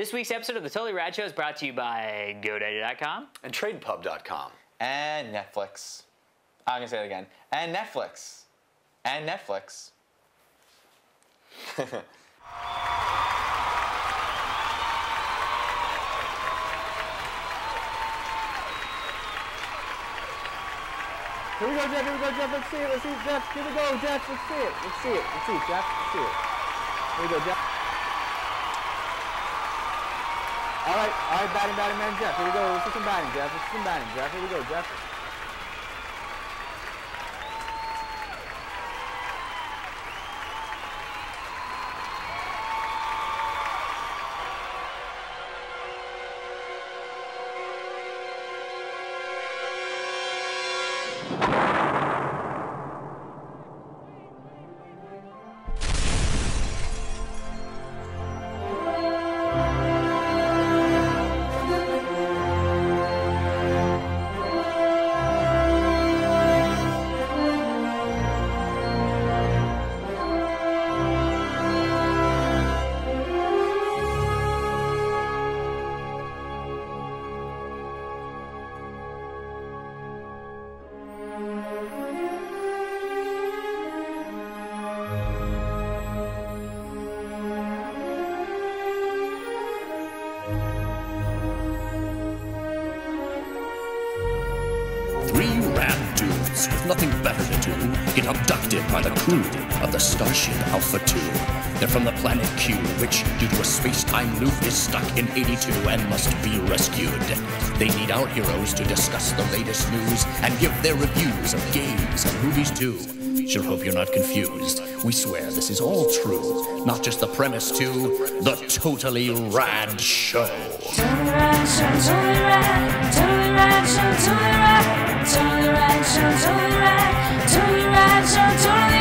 This week's episode of the Totally Rad Show is brought to you by GoDaddy.com. And TradePub.com. And Netflix. Ah, I'm gonna say it again. And Netflix. And Netflix. Here we go, Jeff. Here we go, Jeff. Let's see it. Let's see it, Jeff. Here we go, Jeff. Let's see it. Let's see it. Let's see it, Jeff. Let's see it. Here we go, Jeff. All right, all right, batting, batting, man, Jeff. Here we go. Let's do some batting, Jeff. Let's see some batting, Jeff. Here we go, Jeff. Discuss the latest news and give their reviews of games and movies too. Sure hope you're not confused. We swear this is all true, not just the premise to the Totally Rad Show. Totally rad show, totally rad, totally rad show, totally rad, totally rad show, totally rad, totally rad show, totally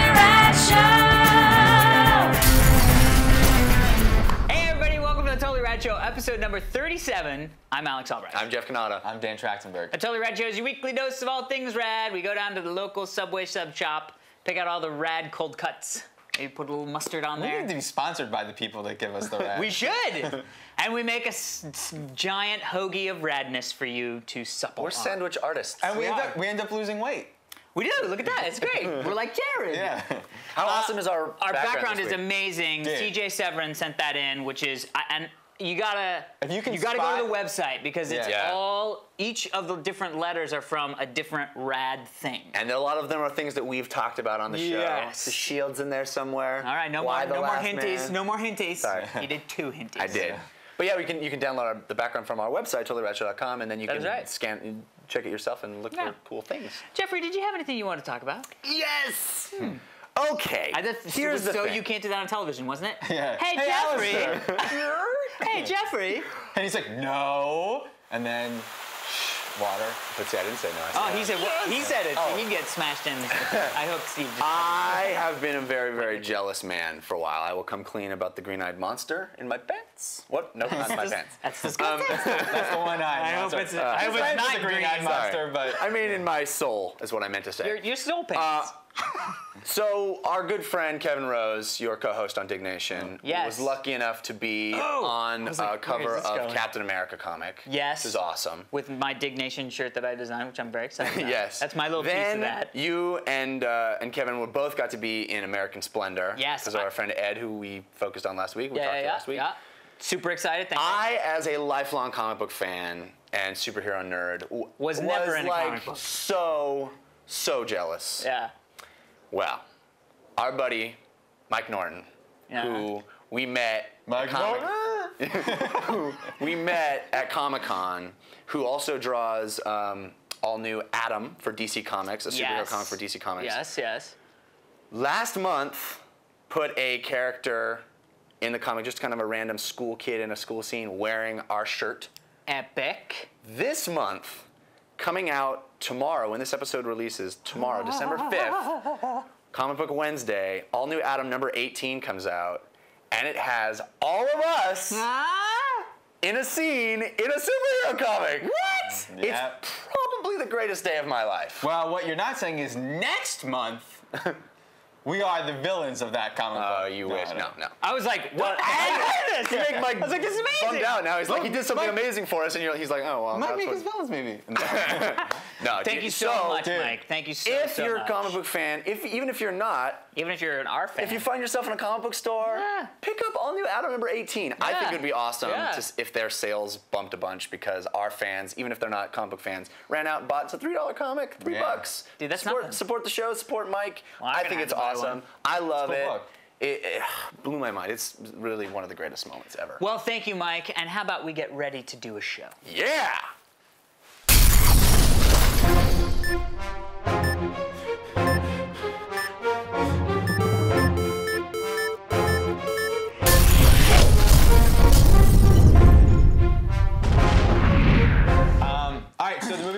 episode number 37. I'm Alex Albrecht. I'm Jeff Cannata. I'm Dan Trachtenberg. The Totally Rad Show is your weekly dose of all things rad. We go down to the local Subway sub shop, pick out all the rad cold cuts. Maybe put a little mustard on We there. We need to be sponsored by the people that give us the rad. We should! and we make a s- s- giant hoagie of radness for you to supple We're on. sandwich artists. And we We end, up, we end up losing weight. We do, look at that, it's great. We're like Jared. Yeah. How uh, awesome is our Our background, background, is this week? amazing. Yeah. CJ Severin sent that in, which is I- and you gotta If you can you gotta go to the website because it's Yeah. All each of the different letters are from a different rad thing. And a lot of them are things that we've talked about on the show. Yes. The shield's in there somewhere. All right, no Why more no more hinties, Man? no more hinties. Sorry. You did two hinties. I did. But yeah, we can you can download our, the background from our website, totallyradshow.com, and then you That can right. scan, check it yourself, and look Yeah. for cool things. Jeffrey, did you have anything you want to talk about? Yes. Hmm. Okay. I just, Here's the so thing. you can't do that on television, wasn't it? Yeah. Hey, Hey, Jeffrey. hey Jeffrey. And he's like, no. And then, shh, water. But see, I didn't say no. I said Oh, he said well, he said it. Oh. So he gets smashed in. I hope Steve. Just I have been a very, very jealous man for a while. I will come clean about the green-eyed monster in my pants. What? No, not in my pants. That's disgusting. That's the one eye. I hope it's- I hope it's It's not the green-eyed green. monster, but I mean, in my soul is what I meant to say. Your, your soul Uh, pants. So our good friend Kevin Rose, your co-host on Diggnation, Yes. was lucky enough to be Oh! on a like, where cover of going? Captain America comic. Yes. This is awesome. with my Diggnation shirt that I designed, which I'm very excited about. yes. That's my little then piece of that. you and uh, and Kevin would both got to be in American Splendor. Yes, Because our friend Ed, who we focused on last week. We yeah, talked yeah, to yeah, last week. yeah. Super excited. Thank you. I, as a lifelong comic book fan and superhero nerd, w- Was never in a like comic book. so so jealous. Yeah. Well, our buddy Mike Norton, Yeah. who we met Mike at Comic- Norton. we met at Comic Con, who also draws um, all new Atom for DC Comics, a superhero Yes. comic for DC Comics. Yes. Yes. Last month, put a character in the comic, just kind of a random school kid in a school scene wearing our shirt. Epic. This month, coming out tomorrow, when this episode releases, tomorrow, December 5th, Comic Book Wednesday, all new Atom number 18 comes out, and it has all of us Ah. in a scene in a superhero comic. What? Yeah. It's probably the greatest day of my life. Well, what you're not saying is next month, We are the villains of that comic book. Oh, you wish. No, no. I was like, what? I this? You make Mike I was like, this is amazing. bummed amazing. out now. He's like, he did something Mike- amazing for us, and you're, he's like, oh well. Might that's make what- us villains, maybe. No, Thank dude, you so, much, dude, Mike. Thank you so, much. If so you're much. a comic book fan, if even if you're not, even if you're an R fan, if you find yourself in a comic book store, Yeah. pick up all new Atom number 18. I think it would be awesome Yeah. to if their sales bumped a bunch because our fans, even if they're not comic book fans, ran out and bought it's a three dollar comic, three Yeah. bucks. Dude, that's support, nothing. support the show, support Mike. Well, I'm I gonna think it's to buy awesome. I love it. It, it blew my mind. It's really one of the greatest moments ever. well, thank you, Mike. And how about we get ready to do a show? yeah.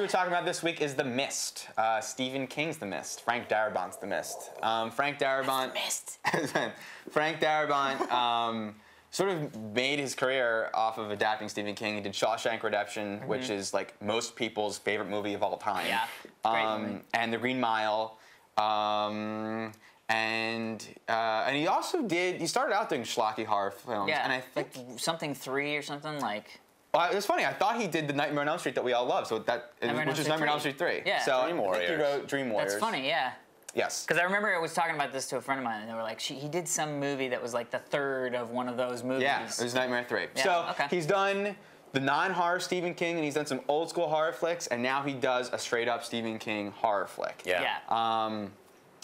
Right, so the movie we're talking about this week is The Mist. Uh, Stephen King's The Mist. Frank Darabont's The Mist. Um, Frank Darabont. Mist. Frank Darabont um, sort of made his career off of adapting Stephen King. He did Shawshank Redemption, which is like most people's favorite movie of all time. Yeah, great Um, movie. and The Green Mile. Um, and uh, and he also did. He started out doing schlocky horror films. Yeah, And I think like something three or something like. Well, it was funny. I thought he did the Nightmare on Elm Street that we all love. So that Nightmare which is Nightmare on Elm Street three. Yeah. So Dream I think he wrote Dream Warriors. That's funny, yeah. Yes. Because I remember I was talking about this to a friend of mine, and they were like, she, he did some movie that was like the third of one of those movies. Yeah, it was Nightmare 3. Yeah, so okay. he's done the non-horror Stephen King, and he's done some old school horror flicks, and now he does a straight up Stephen King horror flick. Yeah. Yeah. Um,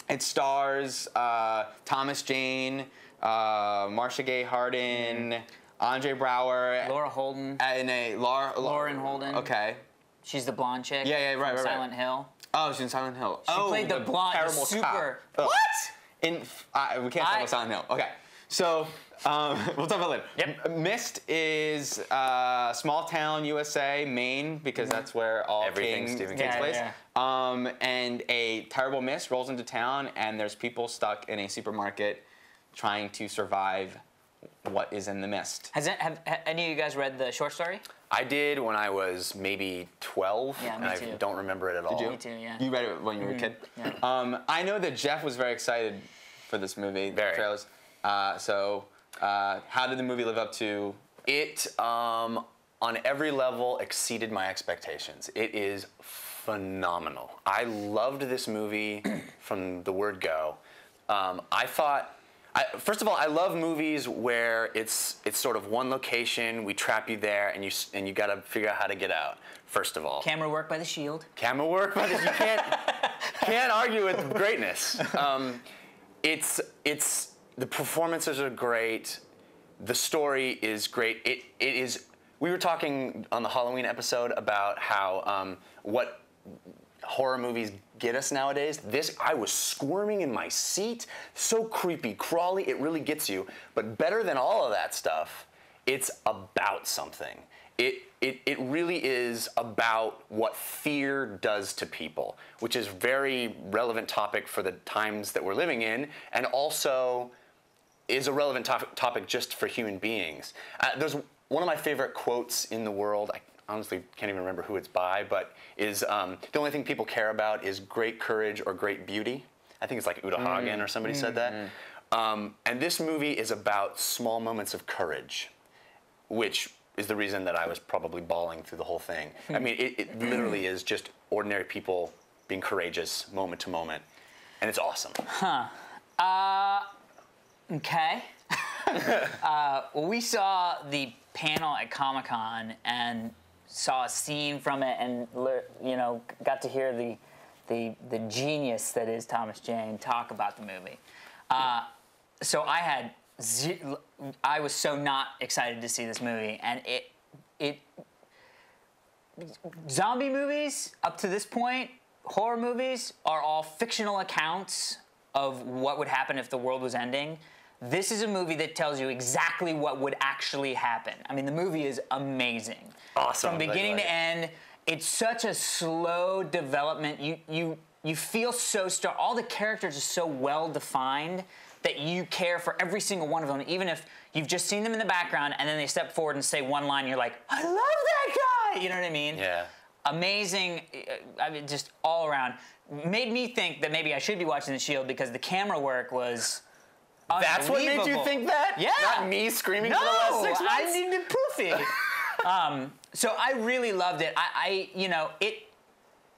it stars uh, Thomas Jane, uh, Marcia Gay Harden, Andre Braugher. Laura Holden. and a Laura, Lauren Holden. Okay. She's the blonde chick. Yeah, yeah, right, from right, right. Silent Hill. Oh, she's in Silent Hill. She oh, played the blonde, the terrible super- cop. What? In uh, we can't talk about Silent Hill. Okay, so um, we'll talk about it later. Yep. Mist is uh, small town USA, Maine, because that's where all Everything King Stephen takes King. place. Yeah, Um, and a terrible mist rolls into town, and there's people stuck in a supermarket trying to survive what is in the mist. Has it, have, have any of you guys read the short story? I did when I was maybe 12, Yeah, and me I too. don't remember it at all. you? Me too, yeah. You read it when you were a kid. yeah. Um, I know that Jeff was very excited for this movie. Very. Trailers. Uh, so, uh, how did the movie live up to? It, um, on every level, exceeded my expectations. It is phenomenal. I loved this movie from the word go. Um, I thought. I, first of all, I love movies where it's it's sort of one location. We trap you there, and you and you got to figure out how to get out. First of all, Camera work by the Shield. camera work, by the you can't can't argue with greatness. Um, it's it's the performances are great. The story is great. It it is. We were talking on the Halloween episode about how um, what horror movies get us nowadays. This I was squirming in my seat, so creepy, crawly. It really gets you. But better than all of that stuff, it's about something. It it it really is about what fear does to people, which is very relevant topic for the times that we're living in, and also is a relevant topic, just for human beings. Uh, there's one of my favorite quotes in the world. I honestly can't even remember who it's by, but is um, the only thing people care about is great courage or great beauty. I think it's like Uta Hagen or somebody said that. Um, and this movie is about small moments of courage, which is the reason that I was probably bawling through the whole thing. I mean, it, it literally is just ordinary people being courageous moment to moment, and it's awesome. Huh. Okay. uh, well, we saw the panel at Comic Con and saw a scene from it, and you know, got to hear the the the genius that is Thomas Jane talk about the movie. Uh, so I had, I was so not excited to see this movie, and it it zombie movies up to this point, horror movies are all fictional accounts of what would happen if the world was ending. This is a movie that tells you exactly what would actually happen. I mean, the movie is amazing. Awesome. From I'm glad you beginning like to end, it's such a slow development. You you you feel so star. All the characters are so well defined that you care for every single one of them, even if you've just seen them in the background and then they step forward and say one line. You're like, I love that guy. You know what I mean? Yeah. amazing. uh, I mean, just all around. Made me think that maybe I should be watching The Shield because the camera work was. That's what made you think that? Yeah. Not me screaming No, for the last six months? I needed to proof it. um, so I really loved it. I, I, you know, it.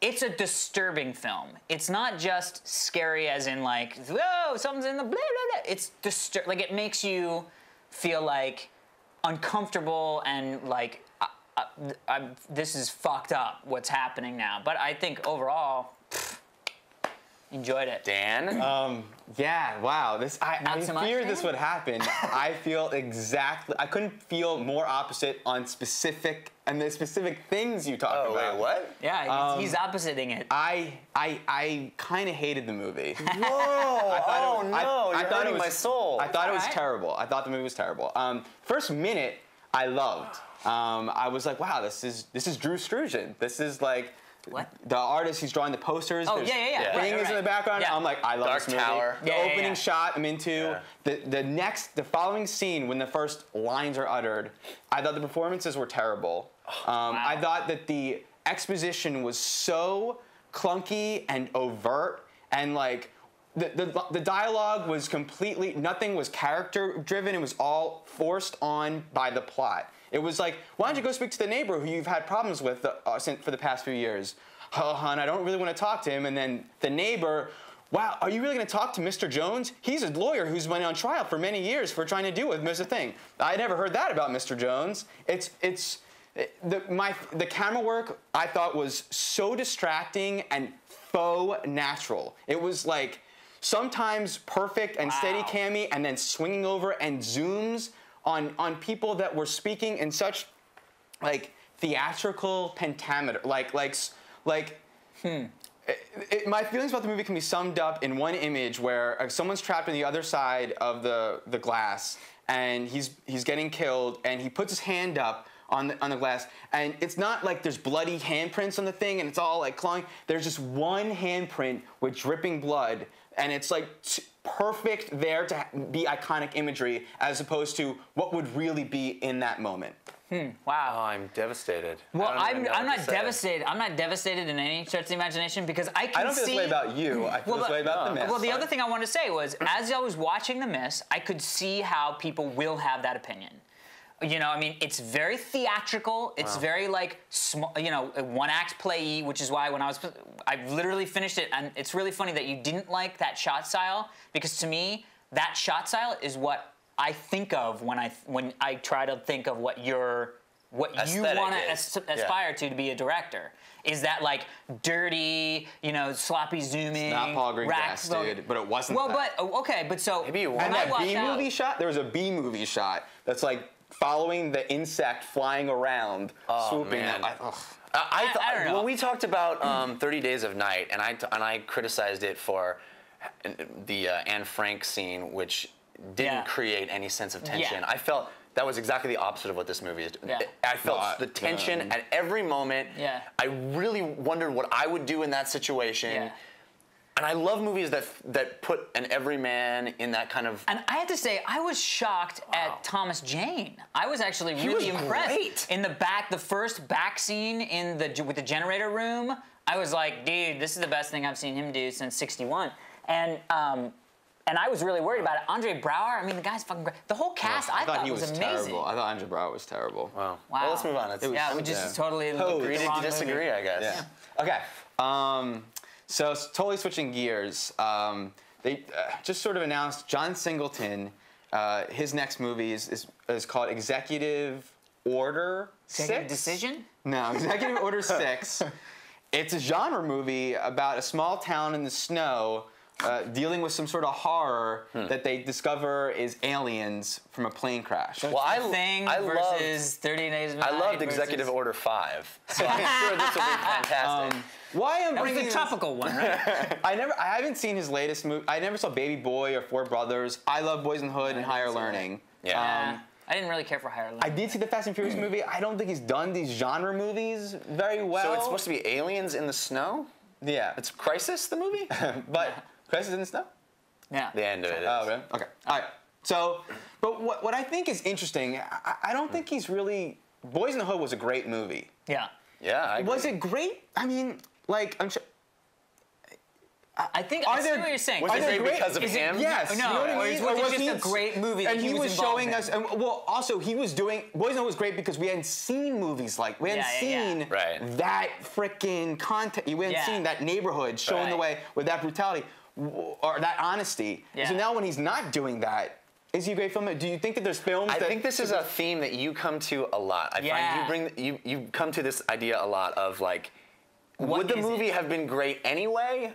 It's a disturbing film. It's not just scary as in like, whoa, something's in the blah blah blah. It's distur- like it makes you feel like uncomfortable and like, uh, uh, I'm, this is fucked up. What's happening now? But I think overall, enjoyed it. Dan? Um, yeah, wow. This I, Not I so much, feared this would happen. I feel exactly. I couldn't feel more opposite on specific and the specific things you talk oh, about. wait, what? Yeah, he's, Um, he's oppositing it. I I I kind of hated the movie. Whoa! I thought oh, it was, no, I, you're I thought it was, my soul. I thought it was Alright. terrible. I thought the movie was terrible. Um, first minute, I loved. Um, I was like, wow, this is this is Drew Struzan. This is like What? the artist he's drawing the posters. Oh, There's yeah, yeah, yeah. Yeah. Right, Things right, in the background. Yeah. I'm like, I love Dark this movie. Tower. The Yeah, yeah, opening yeah. shot I'm into. Yeah. The the next the following scene when the first lines are uttered, I thought the performances were terrible. Um, I thought that the exposition was so clunky and overt and like the, the, the dialogue was completely nothing was character driven it was all forced on by the plot it was like why don't you go speak to the neighbor who you've had problems with uh, since, for the past few years? Oh hon i don't really want to talk to him. And then the neighbor wow are you really going to talk to mr jones? He's a lawyer who's been on trial for many years for trying to do with mr thing. I never heard that about mr jones. It's it's the, my, the camera work I thought was so distracting and faux natural. It was like sometimes perfect and steady Wow. cammy and then swinging over and zooms on, on people that were speaking in such like theatrical pentameter, like, like, like it, it- my feelings about the movie can be summed up in one image where uh, someone's trapped on the other side of the, the glass and he's he's getting killed and he puts his hand up on the, on the glass and it's not like there's bloody handprints on the thing and it's all like clawing. There's just one handprint with dripping blood and it's like t- perfect there to ha- be iconic imagery as opposed to what would really be in that moment hmm, Oh, Wow. I'm devastated. Well, I don't even I'm, I'm not devastated. I'm not devastated in any stretch of the imagination because I can I don't feel see. this way about you I feel Well, this way about the oh. myth Well, the other thing I wanted to say was, as I was watching The Mist, I could see how people will have that opinion. You know, I mean, it's very theatrical. It's very like, small, you know, one act play, which is why when I was, I literally finished it, and it's really funny that you didn't like that shot style because to me, that shot style is what I think of when I when I try to think of what your what you want to as- Yeah. aspire to to be a director. Is that like dirty, you know, sloppy zooming? not Paul Greengrass, dude, but it wasn't Well, that. but okay, but so Maybe you want And that B out- movie shot, there was a B movie shot that's like following the insect flying around, swooping. man. I, ugh. I, I, I- thought- I don't know. when we talked about um, 30 Days of Night, and I and I criticized it for the uh, Anne Frank scene, which didn't Yeah. create any sense of tension. Yeah. I felt that was exactly the opposite of what this movie is. Yeah. I felt No, I- the tension um, at every moment. Yeah. I really wondered what I would do in that situation. Yeah. And I love movies that that put an everyman in that kind of. And I have to say, I was shocked at Thomas Jane. I was actually really was impressed. great. In the back, the first back scene in the with the generator room, I was like, dude, this is the best thing I've seen him do since '61. And um, and I was really worried about it. Andre Braugher, I mean, the guy's fucking great. The whole cast, I, thought he was, amazing. terrible. I thought Andre Braugher was terrible. Wow. Wow. Well, let's move on. It's, Yeah, we just yeah. totally Totally. agree agree to disagree, I guess. Yeah. Okay. Um, so totally switching gears. Um, they uh, just sort of announced John Singleton. Uh, his next movie is, is, is called Executive Order Executive Six. Decision? No, Executive Order Six. It's a genre movie about a small town in the snow. Uh, dealing with some sort of horror Hmm. that they discover is aliens from a plane crash. Well, I, Thing I loved, versus 30 Days of I Night loved versus- Executive Order 5. So I'm sure this will be fantastic. Why I'm That was bringing the this- topical one, right? I never, I haven't seen his latest movie. I never saw Baby Boy or Four Brothers. I love Boys in the Hood and Higher Learning. Yeah. Yeah. Um, I didn't really care for Higher Learning. I did see the Fast and Furious movie. I don't think he's done these genre movies very well. so it's supposed to be aliens in the snow? yeah, It's Crisis, the movie? but Crisis in the Snow. yeah. the end of it. Oh, is. really? Okay. All right. So, but what, what I think is interesting, I, I don't think he's really. Boys in the Hood was a great movie. Yeah. Yeah. I Was it great? I mean, like I'm sure. I think Are I see there- what you're saying. Was Are it there great because of is it- him? Yes, No, you know what I or was it just he- a great movie that and he he was was showing in? us. And, well, also he was doing. Boys Know was great because we hadn't seen movies like we hadn't Yeah, yeah, yeah. seen Right. that freaking content. We hadn't Yeah. seen that neighborhood showing the way with that brutality w- or that honesty. And So now when he's not doing that, is he a great filmmaker? Do you think that there's films? I that think this is a theme that you come to a lot. I Yeah. find you bring you you come to this idea a lot of like, What would the movie it? have been great anyway?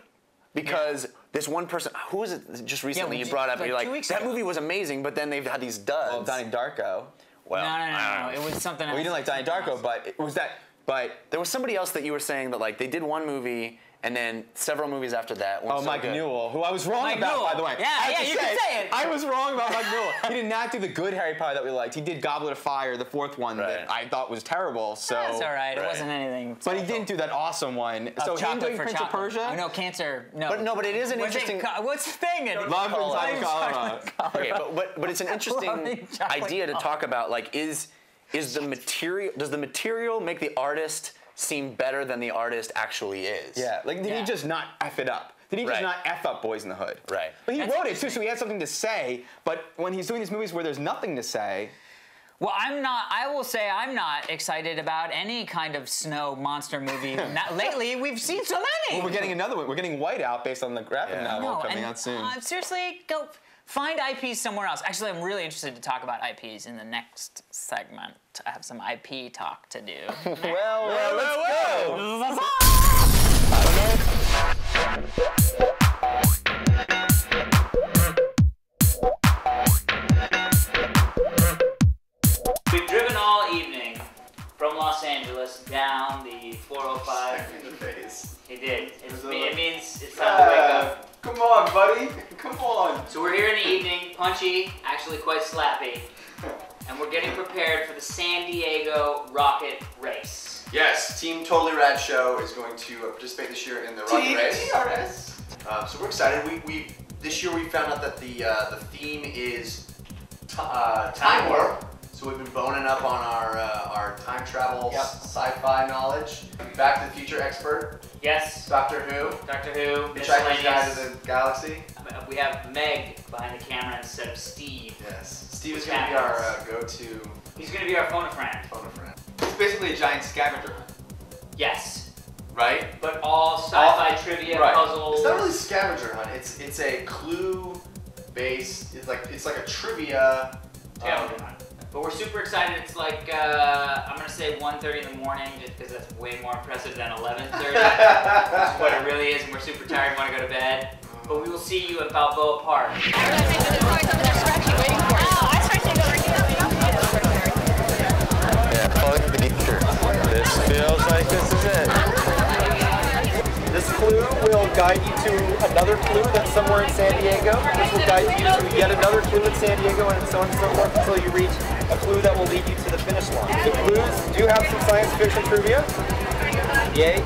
Because this one person, who was it just recently we you ju- brought up? like you're two like, weeks that ago." movie was amazing, but then they've had these duds. Well, Donnie Darko. Well, no, no, I no, no. It was something else. Well, you didn't like Donnie Darko, but it was that. But There was somebody else that you were saying that like they did one movie and then several movies after that. Oh, so Mike good. Newell, who I was wrong Mike about, Newell. by the way. Yeah, I yeah, to you can say it. I was wrong about Mike Newell. He did not do the good Harry Potter that we liked. He did Goblet of Fire, the fourth one Right. that I thought was terrible. So, That's all right. It wasn't anything. but he didn't do that awesome one. Uh, so him chocolate doing for Prince chocolate. of Persia. Oh, no, cancer. No. But no, but it is an What's interesting. ca- What's the thing? It- Love Colorado. inside Colorado. Okay, but, but but it's an interesting idea to talk about. Like, is is the material? Does the material make the artist seem better than the artist actually is? Yeah, like did Yeah. he just not f it up? Did he just Right. not f up Boys in the Hood? Right. But he That's wrote it too, so he had something to say. But when he's doing these movies where there's nothing to say, Well, I'm not. I will say I'm not excited about any kind of snow monster movie. not, lately, we've seen so many. well, we're getting another one. We're getting Whiteout based on the graphic Yeah. novel no, coming and, out soon. Uh, seriously, go find IPs somewhere else. Actually, I'm really interested to talk about IPs in the next segment. I have some IP talk to do. well, well, let's go. We've down the 405. He did. It's, it means it's time to wake up. Come on, buddy. Come on. So we're here in the evening, punchy, actually quite slappy, and we're getting prepared for the San Diego Rocket Race. Yes, Team Totally Rad Show is going to uh, participate this year in the Rocket Race. TRS. Um, so we're excited. We, we this year we found out that the uh, the theme is uh, time warp. So we've been boning up on our uh, our time travel Yep. sci-fi knowledge. Back to the Future expert, Yes, Doctor Who, Doctor Who, Hitchhiker's Guide miscellaneous. to the Galaxy. We have Meg behind the camera instead of Steve. Yes. Steve is going to be our uh, go-to He's gonna be our phone a friend. phone a friend. It's basically a giant scavenger hunt, Yes, right? but all sci-fi trivia puzzles. It's not really scavenger hunt. It's it's a clue based. It's like it's like a trivia. Scavenger um, hunt. But we're super excited. It's like uh, I'm gonna say 1:30 in the morning, just because that's way more impressive than 11:30. That's what it really is, and we're super tired, and want to go to bed. But we will see you at Balboa Park. Oh, I stretching over you right here. Yeah, follow the future. This feels like this is it. Clue will guide you to another clue that's somewhere in San Diego. This will guide you to yet another clue in San Diego, and so on and so forth until you reach a clue that will lead you to the finish line. The clues do have some science fiction trivia. Yay.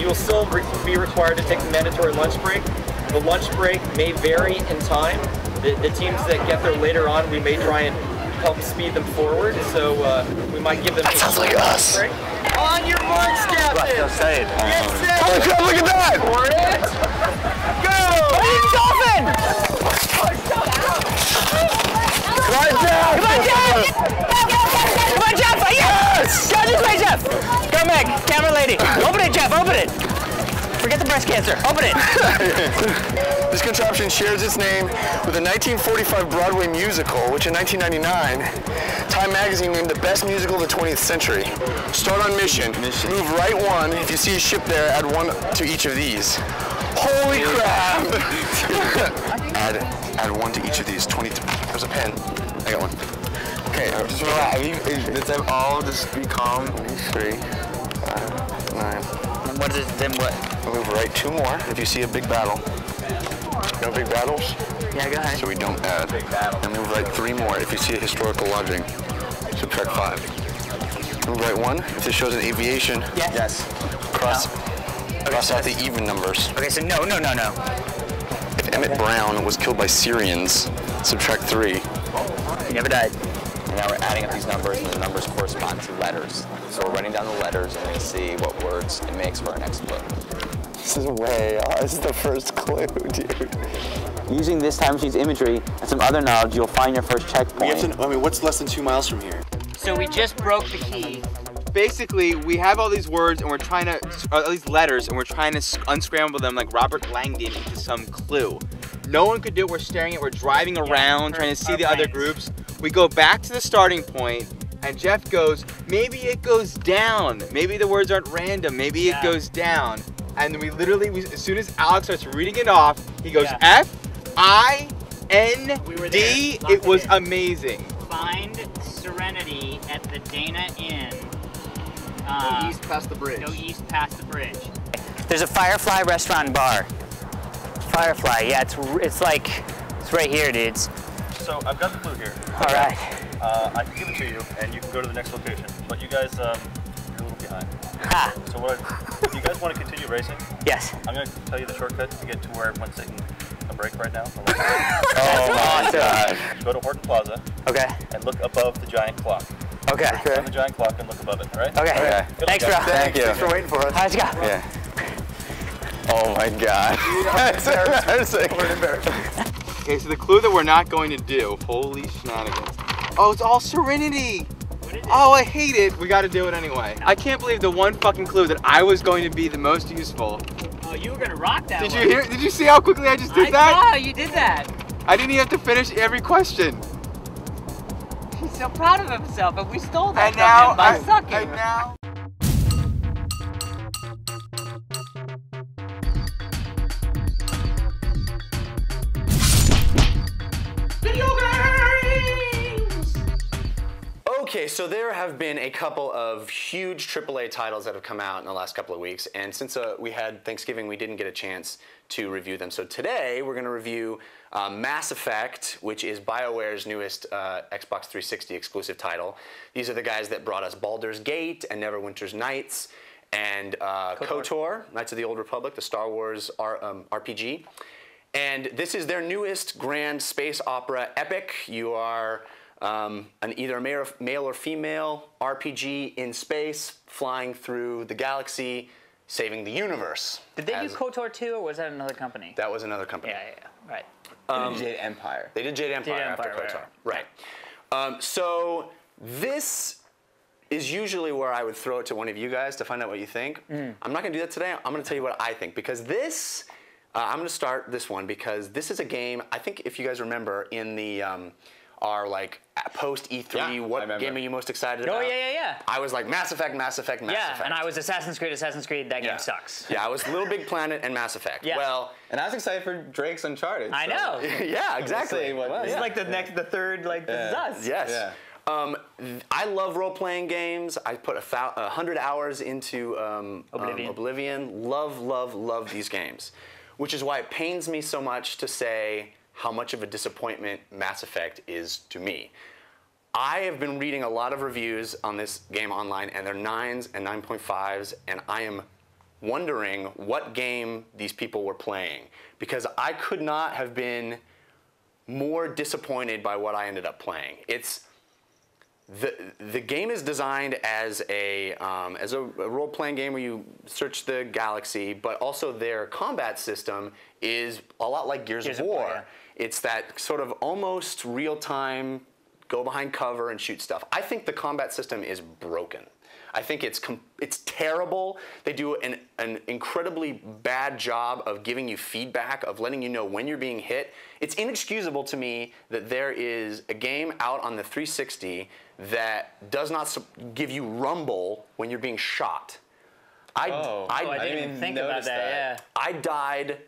You will still be required to take the mandatory lunch break. The lunch break may vary in time. The, the teams that get there later on, we may try and help speed them forward. So uh, we might give them. That sounds like us. Break. On your marks, Captain. say it. Get set. Oh my god, look at that! For it. Go! Dolphin! Come on, Jeff! Come on, Jeff! Come on, Jeff! Yes! Go this way, Jeff! Go, Meg! Camera lady! Open it, Jeff! Open it! Forget the breast cancer. Open it! This contraption shares its name with a 1945 Broadway musical, which in 1999, Time Magazine named the best musical of the 20th century. Start on mission. Move right one. If you see a ship there, add one to each of these. Holy crap! add, add one to each of these. 20. There's a pen. I got one. Okay, just relax. Let's have all just be calm. Three, five, nine. What is it? Then what? Move right two more if you see a big battle. No big battles? Yeah, go ahead. So we don't add. Big. And move right three more if you see a historical lodging. Subtract five. Move right one if this shows an aviation. Yeah. Yes. Cross, oh. cross out the even numbers. Okay, so no, no, no, no. If Emmett Brown was killed by Syrians, subtract three. He never died. And now we're adding up these numbers, and the numbers correspond to letters. So we're writing down the letters, and we're going to see what words it makes for our next clue. This is way off. This is the first clue, dude. Using this time machine's imagery and some other knowledge, you'll find your first We checkpoint. have to, I mean, what's less than two miles from here? So we just broke the key. Basically, we have all these words, and we're trying to, uh, all these letters, and we're trying to unscramble them like Robert Langdon into some clue. No one could do it. We're staring at. We're driving around, trying to see our the other groups. We go back to the starting point, and Jeff goes, maybe it goes down. Maybe the words aren't random. Maybe Yeah. it goes down. And we literally, we, as soon as Alex starts reading it off, he goes Yeah. F I N We were D. there. It was Locked it amazing. Find Serenity at the Dana Inn. Uh, east past the bridge. Go east past the bridge. There's a Firefly restaurant bar. Firefly, yeah, it's it's like it's right here, dudes. So I've got the clue here. All right. Uh, I can give it to you, and you can go to the next location. But you guys, um, you're a little behind. Ha. So what? I, if you guys want to continue racing, Yes. I'm going to tell you the shortcut to get to where everyone's taking a break right now. Oh God. Go to Horton Plaza Okay. and look above the giant clock. Okay. Go the giant clock and look above it. All right? Okay. Okay. Good luck, Thanks, bro. Thank you. Thanks for waiting for us. Let's go. Yeah. Oh my god. That's embarrassing. Okay, so the clue that we're not going to do, holy shenanigans. Oh, it's all Serenity. Oh, I hate it. We got to do it anyway. I can't believe the one fucking clue that I was going to be the most useful. Oh, you were gonna rock that Did one. you hear? Did you see how quickly I just did I that? saw you did that. I didn't even have to finish every question. He's so proud of himself, but we stole that And now, I, sucking. and now. Okay, so there have been a couple of huge AAA titles that have come out in the last couple of weeks, and since uh, we had Thanksgiving, we didn't get a chance to review them. So today we're going to review uh, Mass Effect, which is BioWare's newest uh, Xbox 360 exclusive title. These are the guys that brought us Baldur's Gate and Neverwinter's Nights and uh, KOTOR, Knights of the Old Republic, the Star Wars R- um, RPG. And this is their newest grand space opera epic. You are um, an either a male or, male or female RPG in space, flying through the galaxy, saving the universe. Did they As- do KOTOR 2 or was that another company? That was another company. yeah, yeah, yeah. Right. Um, Jade Empire. They did Jade Empire, Empire, after right, KOTOR. Right. Um, so this is usually where I would throw it to one of you guys to find out what you think. I'm not going to do that today. I'm going to tell you what I think because this, uh, I'm going to start this one because this is a game. I think if you guys remember in the um, our like post E3, Yeah, what game are you most excited Oh, about? yeah, yeah, yeah. I was like Mass Effect, Mass Effect, Mass yeah, Effect. Yeah, and I was Assassin's Creed, Assassin's Creed. That game sucks. Yeah, I was Little Big Planet and Mass Effect. Yeah. Well, And I was excited for Drake's Uncharted. I so- know. yeah, exactly. see what- This yeah. is like the next, the third, like this is us. Yes. Yeah. Um, I love role-playing games. I put a, a hundred hours into um, Oblivion. Um, Oblivion. Love, love, love these games, which is why it pains me so much to say how much of a disappointment Mass Effect is to me. I have been reading a lot of reviews on this game online, and they're nines and 9.5s, and I am wondering what game these people were playing because I could not have been more disappointed by what I ended up playing. It's the the game is designed as a um, as a, a role playing game where you search the galaxy, but also their combat system is a lot like Gears, Gears of of War, War. yeah. It's that sort of almost real time, go behind cover and shoot stuff. I think the combat system is broken. I think it's com- it's terrible. They do an, an incredibly bad job of giving you feedback, of letting you know when you're being hit. It's inexcusable to me that there is a game out on the 360 that does not give you rumble when you're being shot. I, Oh. Oh, I I didn't even didn't think about that. that. Yeah. I died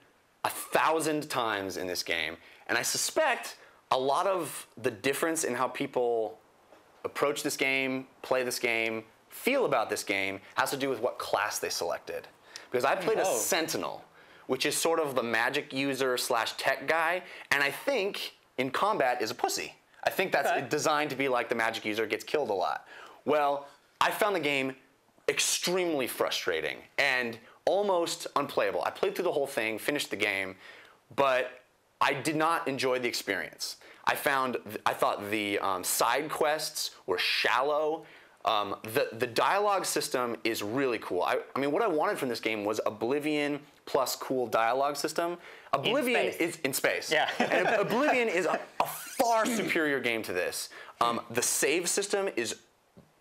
a thousand times in this game, and I suspect a lot of the difference in how people approach this game, play this game, feel about this game has to do with what class they selected. Because I played a Oh. Sentinel, which is sort of the magic user slash tech guy, and I think in combat is a pussy. I think that's Okay. designed to be like the magic user gets killed a lot. Well, I found the game extremely frustrating and almost unplayable. I played through the whole thing, finished the game, but I did not enjoy the experience. I found, I thought the um, side quests were shallow. Um, the the dialogue system is really cool. I, I mean, what I wanted from this game was Oblivion plus cool dialogue system. Oblivion space. is in space. Yeah. and Oblivion is a, a far superior game to this. Um, the save system is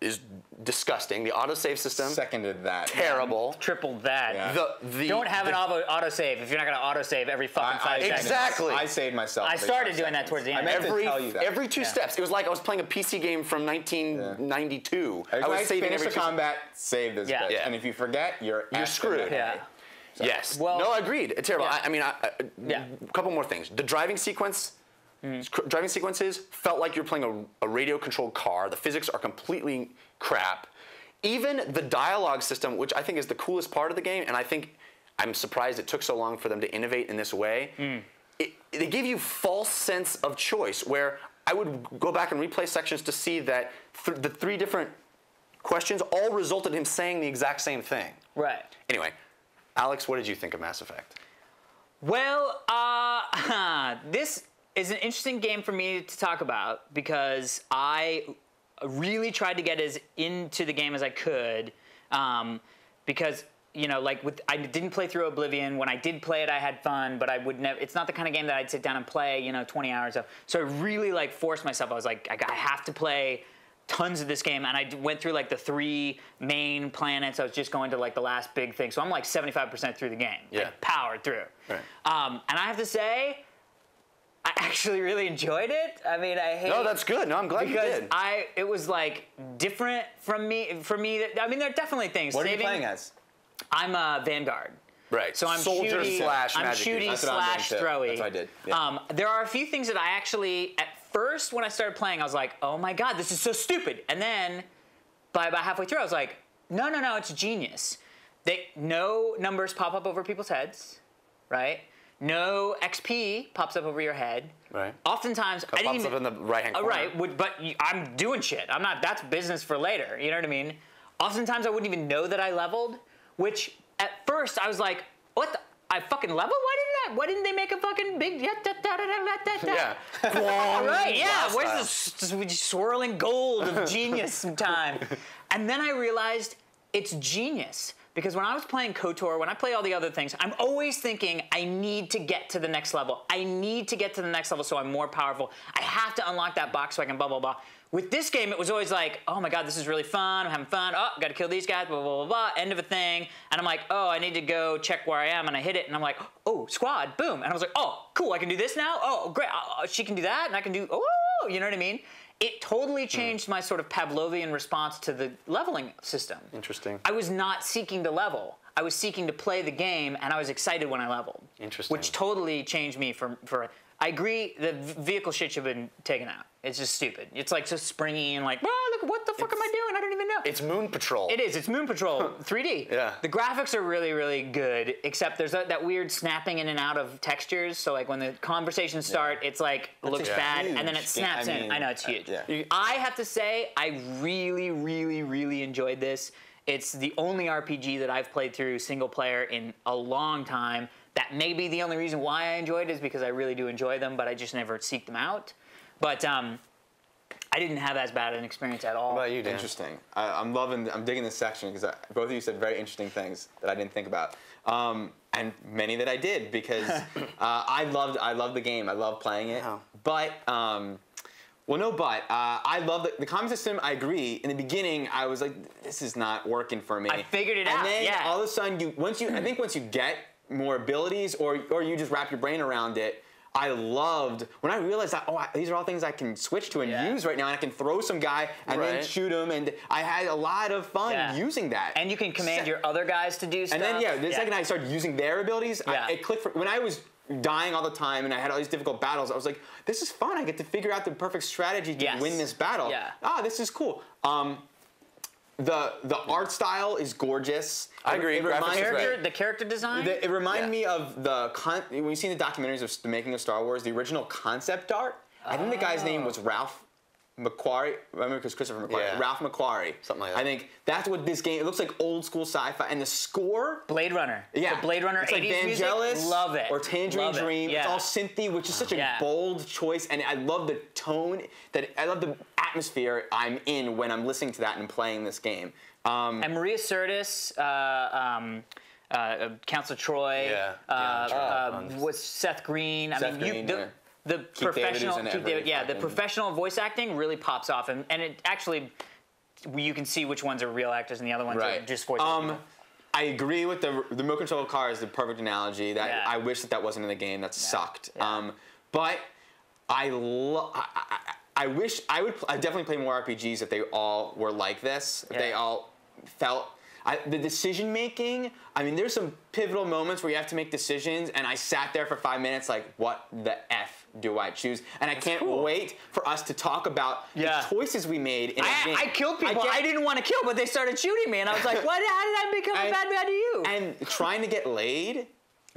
is disgusting. The autosave system Seconded that. terrible. Triple that. Yeah. The the Don't have the, an auto autosave if you're not gonna autosave every fucking I, five I, seconds. Exactly. I saved myself. I started five doing that towards the end. I meant every to tell you that. every two steps. It was like I was playing a PC game from 1992. Every I time was I saving every two- combat, save this Yeah. bit. Yeah. And if you forget, you're You're screwed. Yeah. head. Yes. Well- no, agreed. Terrible. Yeah. I, I mean, I, I, Yeah. A couple more things. The driving sequence, Mm. driving sequences felt like you're playing a, a radio-controlled car. The physics are completely crap. Even the dialogue system, which I think is the coolest part of the game, and I think I'm surprised it took so long for them to innovate in this way. Mm. It, they give you false sense of choice, where I would go back and replay sections to see that th- the three different questions all resulted in him saying the exact same thing. Right. Anyway, Alex, what did you think of Mass Effect? Well, uh, this is an interesting game for me to talk about because I really tried to get as into the game as I could. Um, because you know, like with I didn't play through Oblivion. When I did play it, I had fun, but I would never. It's not the kind of game that I'd sit down and play. You know, 20 hours of. So I really like forced myself. I was like, I, have to play tons of this game and I went through like the three main planets. I was just going to like the last big thing. So I'm like 75% through the game. Yeah. Like, powered through. Right. Um, and I have to say, I actually really enjoyed it. I mean, I hate No, that's good. No, I'm glad you because did. I it was like different from me for me. I mean, there are definitely things. What are you playing as? I'm a Vanguard. Right. So I'm Soldier shooty, slash I'm magic shooty user. That's what I'm slash throwy. That's what I did, yeah. Um, there are a few things that I actually, at first when I started playing, I was like, oh my god, this is so stupid. And then, by about halfway through, I was like, no, no, no, it's genius. They no numbers pop up over people's heads, right? No XP pops up over your head. Right. Oftentimes, I didn't pops even, up in the Uh, corner. right, would, but I'm doing shit. I'm not. That's business for later. You know what I mean? Oftentimes, I wouldn't even know that I leveled. Which at first I was like, "What? The, I fucking leveled? Why didn't I? Why didn't they make a fucking big? Da, da, da, da, da, da, da. Yeah. Right, yeah. Where's this swirling gold of genius time? And then I realized it's genius. Because when I was playing KOTOR, when I play all the other things, I'm always thinking, I need to get to the next level. I need to get to the next level so I'm more powerful. I have to unlock that box so I can blah, blah, blah. With this game, it was always like, oh my god, this is really fun. I'm having fun. Oh, gotta kill these guys, blah, blah, blah, blah. End of a thing. And I'm like, oh, I need to go check where I am. And I hit it, and I'm like, oh, squad, boom. And I was like, oh, cool, I can do this now? Oh, great. Uh, she can do that, and I can do, oh, you know what I mean? It totally hmm. changed my sort of Pavlovian response to the leveling system. Interesting. I was not seeking to level. I was seeking to play the game, and I was excited when I leveled. Interesting. Which totally changed me from for. I agree. The vehicle shit should have been taken out. It's just stupid. It's like so springy and like, well, look, what the fuck am I doing? I don't even know. It's Moon Patrol. It is. It's Moon Patrol 3D. Yeah. The graphics are really, really good, except there's that, that weird snapping in and out of textures. So like when the conversations start, it's like looks a bad, and then it snaps. I in. I know it's uh, huge. yeah. I have to say, I really, really, really enjoyed this. It's the only RPG that I've played through single player in a long time. That may be the only reason why I enjoyed it is because I really do enjoy them, but I just never seek them out. But um, I didn't have as bad an experience at all. What about you, Dan? Interesting. I, I'm loving. I'm digging this section because both of you said very interesting things that I didn't think about, um, and many that I did because uh, I loved. I loved the game. I love playing it. Wow. But um, well, no, but uh, I love the, the combat system. I agree. In the beginning, I was like, this is not working for me. I figured it and out, then yeah. all of a sudden, you once you I think once you get more abilities or or you just wrap your brain around it. I loved when I realized that oh I, these are all things I can switch to and Yeah. use right now and I can throw some guy and then shoot him and I had a lot of fun Yeah. using that. And you can command Se- your other guys to do stuff. and then yeah, the second I started using their abilities, Yeah. I, it clicked for when I was dying all the time and I had all these difficult battles. I was like, this is fun. I get to figure out the perfect strategy to Yes. win this battle. Yeah. Ah, this is cool. Um, the the art style is gorgeous. I agree. It Graphics reminds- is character, great. the character design. the- it reminded Yeah. me of the con- when you've seen the documentaries of the making of Star Wars, the original concept art. I think the guy's name was Ralph McQuarrie, remember because Christopher McQuarrie, Yeah. Ralph McQuarrie, Something like that. I think that's what this game. It looks like old school sci-fi, and the score. Blade Runner. Yeah, The Blade Runner it's like 80s music. Vangelis Love it. Or Tangerine Love it. Dream. Yeah. It's all synthy, which is such a Yeah. bold choice, and I love the tone. That I love the atmosphere I'm in when I'm listening to that and playing this game. Um, And Marina Sirtis, uh, um, uh, Council Troi, Yeah, uh, yeah, uh, Troi. was Seth Green. I Seth mean, you, Green, the, yeah. The David professional, Keith David, yeah, the professional voice acting really pops off, and, and it actually, you can see which ones are real actors and the other ones are just voice Um. I agree with the the remote control car is the perfect analogy. That Yeah. I wish that that wasn't in the game. That sucked. Yeah. Um, but I love. I, I, I wish I would. I definitely play more RPGs if they all were like this. If they all felt. I, the decision making. I mean, there's some pivotal moments where you have to make decisions, and I sat there for five minutes, like, what the f do I choose? And I can't cool. wait for us to talk about Yeah. the choices we made in. I, I killed people. I, get- didn't want to kill, but they started shooting me, and I was like, "What? How did I become a bad guy to you?" and trying to get laid.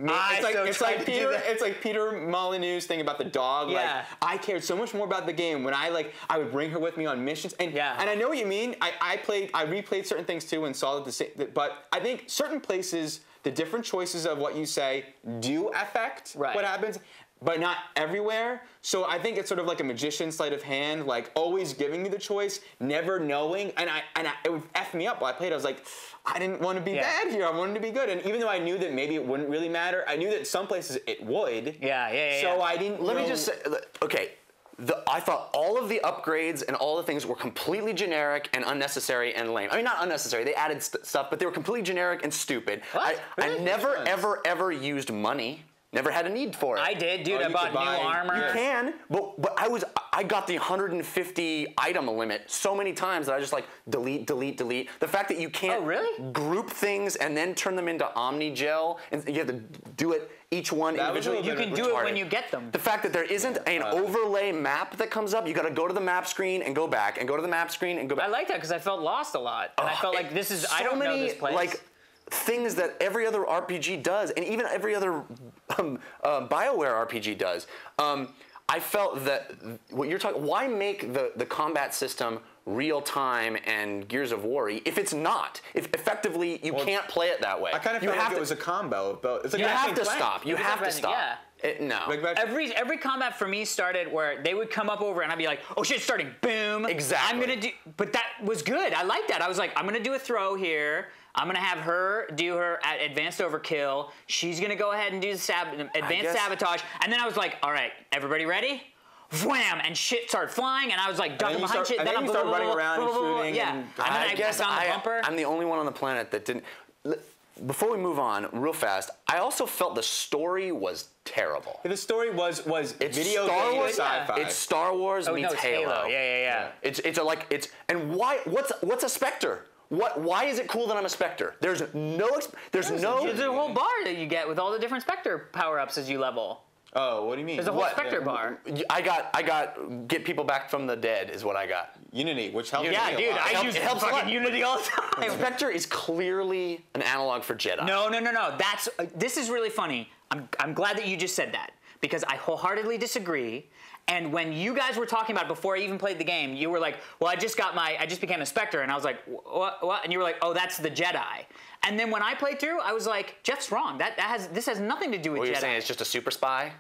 I it's like so it's like Peter it's like Peter Molyneux's thing about the dog. Yeah. Like I cared so much more about the game when I like I would bring her with me on missions and Yeah. and I know what you mean. I, I played I replayed certain things too and saw that the same but I think certain places the different choices of what you say do affect Right. what happens. But not everywhere. So I think it's sort of like a magician's sleight of hand, like always giving me the choice, never knowing. And I and I, it would f me up while I played. I was like, I didn't want to be Yeah. bad here. I wanted to be good. And even though I knew that maybe it wouldn't really matter, I knew that some places it would. Yeah, yeah, yeah, So yeah. I didn't. Let me just say, okay. The, I thought all of the upgrades and all the things were completely generic and unnecessary and lame. I mean, not unnecessary. They added st- stuff, but they were completely generic and stupid. What? I, I never, ever, ever used money. Never had a need for it. I did, dude. Oh, I bought new buy- armor. You can, but but I was I got the 150 item limit so many times that I just like delete, delete, delete. The fact that you can't Oh, really? group things and then turn them into Omni Gel and you have to do it each one That individually. little You bit can do it when you get them. The fact that there isn't an uh, overlay map that comes up, you got to go to the map screen and go back, and go to the map screen and go back. I like that because I felt lost a lot. And I oh, felt like this is I don't know many, this place. Like things that every other RPG does, and even every other um, uh, Bioware RPG does. Um, I felt that what you're talking. Why make the the combat system real time and Gears of War if it's not? If effectively you can't play it that way. I kind of you felt like to, it was a combo. But it's like you have to Clank. stop. You have to stop. yeah. It- no. Like Every every combat for me started where they would come up over and I'd be like, oh shit, it's starting, boom. Exactly. I'm gonna do, but that was good. I liked that. I was like, I'm gonna do a throw here. I'm gonna have her do her at advanced overkill. She's gonna go ahead and do the sab- advanced sabotage. And then I was like, all right, everybody ready? Wham! And shit started flying, and I was like ducking then you behind start- shit. and then then I'm you start running around and shooting Yeah. and- And then I, I guess found the I, bumper. I'm the only one on the planet that didn't. Before we move on, real fast, I also felt the story was terrible. The story was was It's video Star game Wars. sci-fi. It's Star Wars oh meets no, it's Halo. Halo. Yeah, yeah, yeah. It's it's a, like it's and why what's what's a Spectre? What why is it cool that I'm a Spectre? There's no ex- there's no There's a whole bar that you get with all the different Spectre power ups as you level. oh, what do you mean? There's a whole What? Spectre bar. I got I got get people back from the dead is what I got. Unity, which helps. Yeah, a dude, lot. I use it helps a fucking lot. Unity all the time. Spectre is clearly an analog for Jedi. No, no, no, no. That's uh, this is really funny. I'm I'm glad that you just said that because I wholeheartedly disagree. And when you guys were talking about it before I even played the game, you were like, "Well, I just got my, I just became a Spectre," and I was like, "What? What?" And you were like, "Oh, that's the Jedi." And then when I played through, I was like, "Jeff's wrong. That, that has this has nothing to do with What Jedi." you're saying is just a super spy?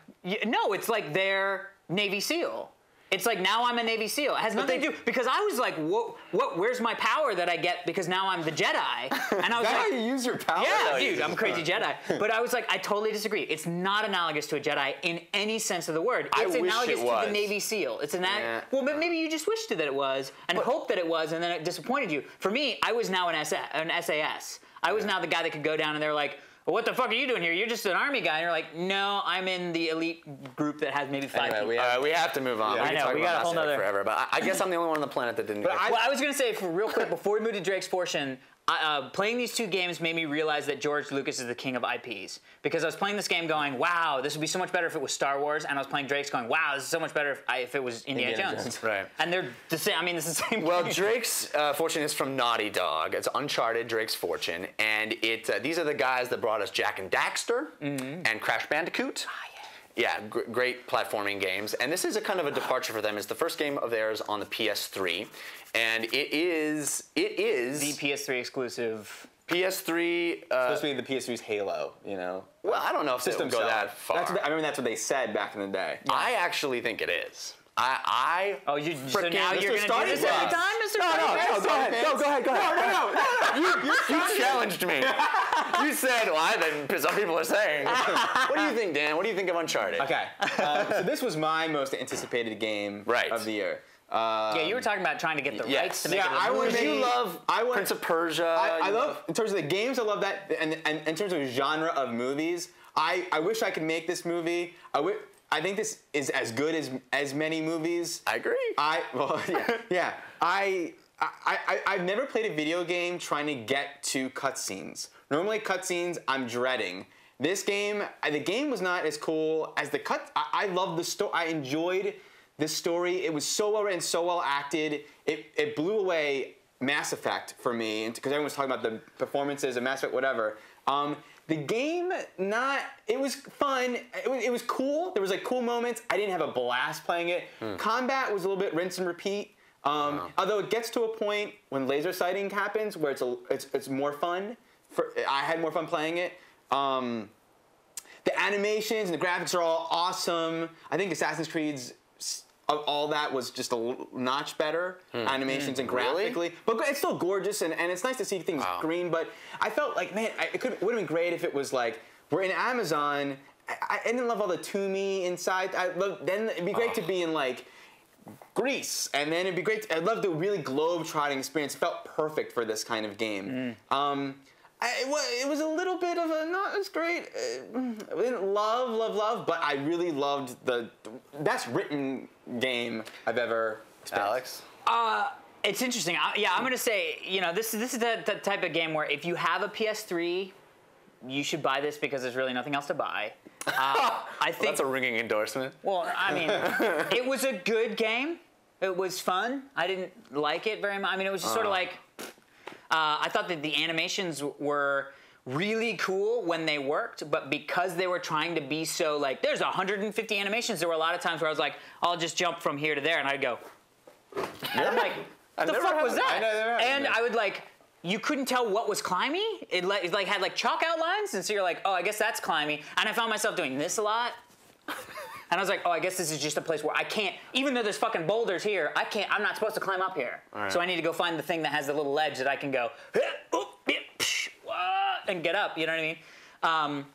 No, it's like their Navy SEAL. It's like now I'm a Navy SEAL. It has nothing they- to do because I was like, what, what? Where's my power that I get because now I'm the Jedi? And I was that how like, you use your power? yeah, No, dude, I'm a crazy Jedi. But I was like, I totally disagree. It's not analogous to a Jedi in any sense of the word. I It's wish analogous it to the Navy SEAL. It's an Yeah. well, but maybe you just wished that it was and hoped that it was, and then it disappointed you. For me, I was now an, S- an SAS. I was now the guy that could go down and they're like. Well, what the fuck are you doing here? You're just an army guy. And you're like, no, I'm in the elite group that has maybe five Anyway, people. we, have, we have to move on. Yeah. we I can know, talk we about got a whole nother- forever, but I, I guess I'm the only one on the planet that didn't. But get I- Well, I was gonna say for real quick before we move to Drake's portion, I- uh, playing these two games made me realize that George Lucas is the king of IPs. Because I was playing this game going, "Wow, this would be so much better if it was Star Wars," and I was playing Drake's going, "Wow, this is so much better if, I, if it was Indiana, Indiana Jones." Jones. Right. And they're the same. I mean, it's the same. Well, game. Drake's uh, Fortune is from Naughty Dog. It's Uncharted, Drake's Fortune, and it uh, these are the guys that brought us Jak and Daxter Mm-hmm. and Crash Bandicoot. Ah, Yeah, gr- great platforming games, and this is a kind of a departure for them. It's the first game of theirs on the PS3, and it is it is The PS3 exclusive. PS3. Uh, Supposed to be the PS3's Halo, you know. well, I don't know if System system go seller. that far. That's what they- I remember that's what they said back in the day. I actually think it is. I I Oh, you so Frickin' now Mr. you're gonna do Starting this every Block. time, Mr. No, no, Starting no, go ahead. No, go ahead, go ahead. No, no, no. you, you challenged me. You said, well, I think some people are saying. what do you think, Dan? What do you think of Uncharted? Okay, um, so this was my most anticipated game Right. of the year. Uh, Yeah, you were talking about trying to get the Yes. rights to make Yeah, it. a I would. You love I want- Prince of Persia. I, I you love in terms of the games. I love that, and, and in terms of genre of movies, I, I wish I could make this movie. I wi- I think this is as good as as many movies. I agree. I well yeah yeah I. I, I, I've never played a video game trying to get to cutscenes. Normally, cutscenes I'm dreading. This game, the game was not as cool as the cut. I, I love the story. I enjoyed the story. It was so well written, so well acted. It, it blew away Mass Effect for me because everyone was talking about the performances of Mass Effect, whatever. Um, the game, not it was fun. It was, it was cool. There was like cool moments. I didn't have a blast playing it. Combat was a little bit rinse and repeat. Um, Although it gets to a point when laser sighting happens where it's a, it's, it's more fun. For I had more fun playing it. Um, the animations and the graphics are all awesome. I think Assassin's Creed's all that was just a notch better hmm. animations and hmm. Really? graphically, but it's still gorgeous and, and it's nice to see things Wow. green. But I felt like man, I, it could would have been great if it was like we're in Amazon. I, I didn't love all the Toomey inside. I love, then it'd be great to oh. be in like Greece, and then it'd be great. I'd love the really globe-trotting experience. It felt perfect for this kind of game. Hmm. Um, I, it, was a little bit of a not as great. Uh, I didn't love, love, love, but I really loved the best written game I've ever. experienced. Alex. It's interesting. I, yeah, I'm gonna say, you know, this is this is the, the type of game where if you have a PS3, you should buy this because there's really nothing else to buy. Uh, I think. That's a ringing endorsement. well, I mean, it was a good game. It was fun. I didn't like it very much. I mean, it was just sort of like. Uh, I thought that the animations were really cool when they worked, but because they were trying to be so like, there's 150 animations. There were a lot of times where I was like, I'll just jump from here to there, and I'd go. And I'm like, what the fuck was that. I and. I would like, you couldn't tell what was climby. It like, it like had like chalk outlines, and so you're like, oh, I guess that's climby. And I found myself doing this a lot. And I was like, oh, I guess this is just a place where I can't, even though there's fucking boulders here, I can't, I'm not supposed to climb up here. So I need to go find the thing that has the little ledge that I can go, "Oop, yeah, psh, wah," and get up, you know what I mean? Um,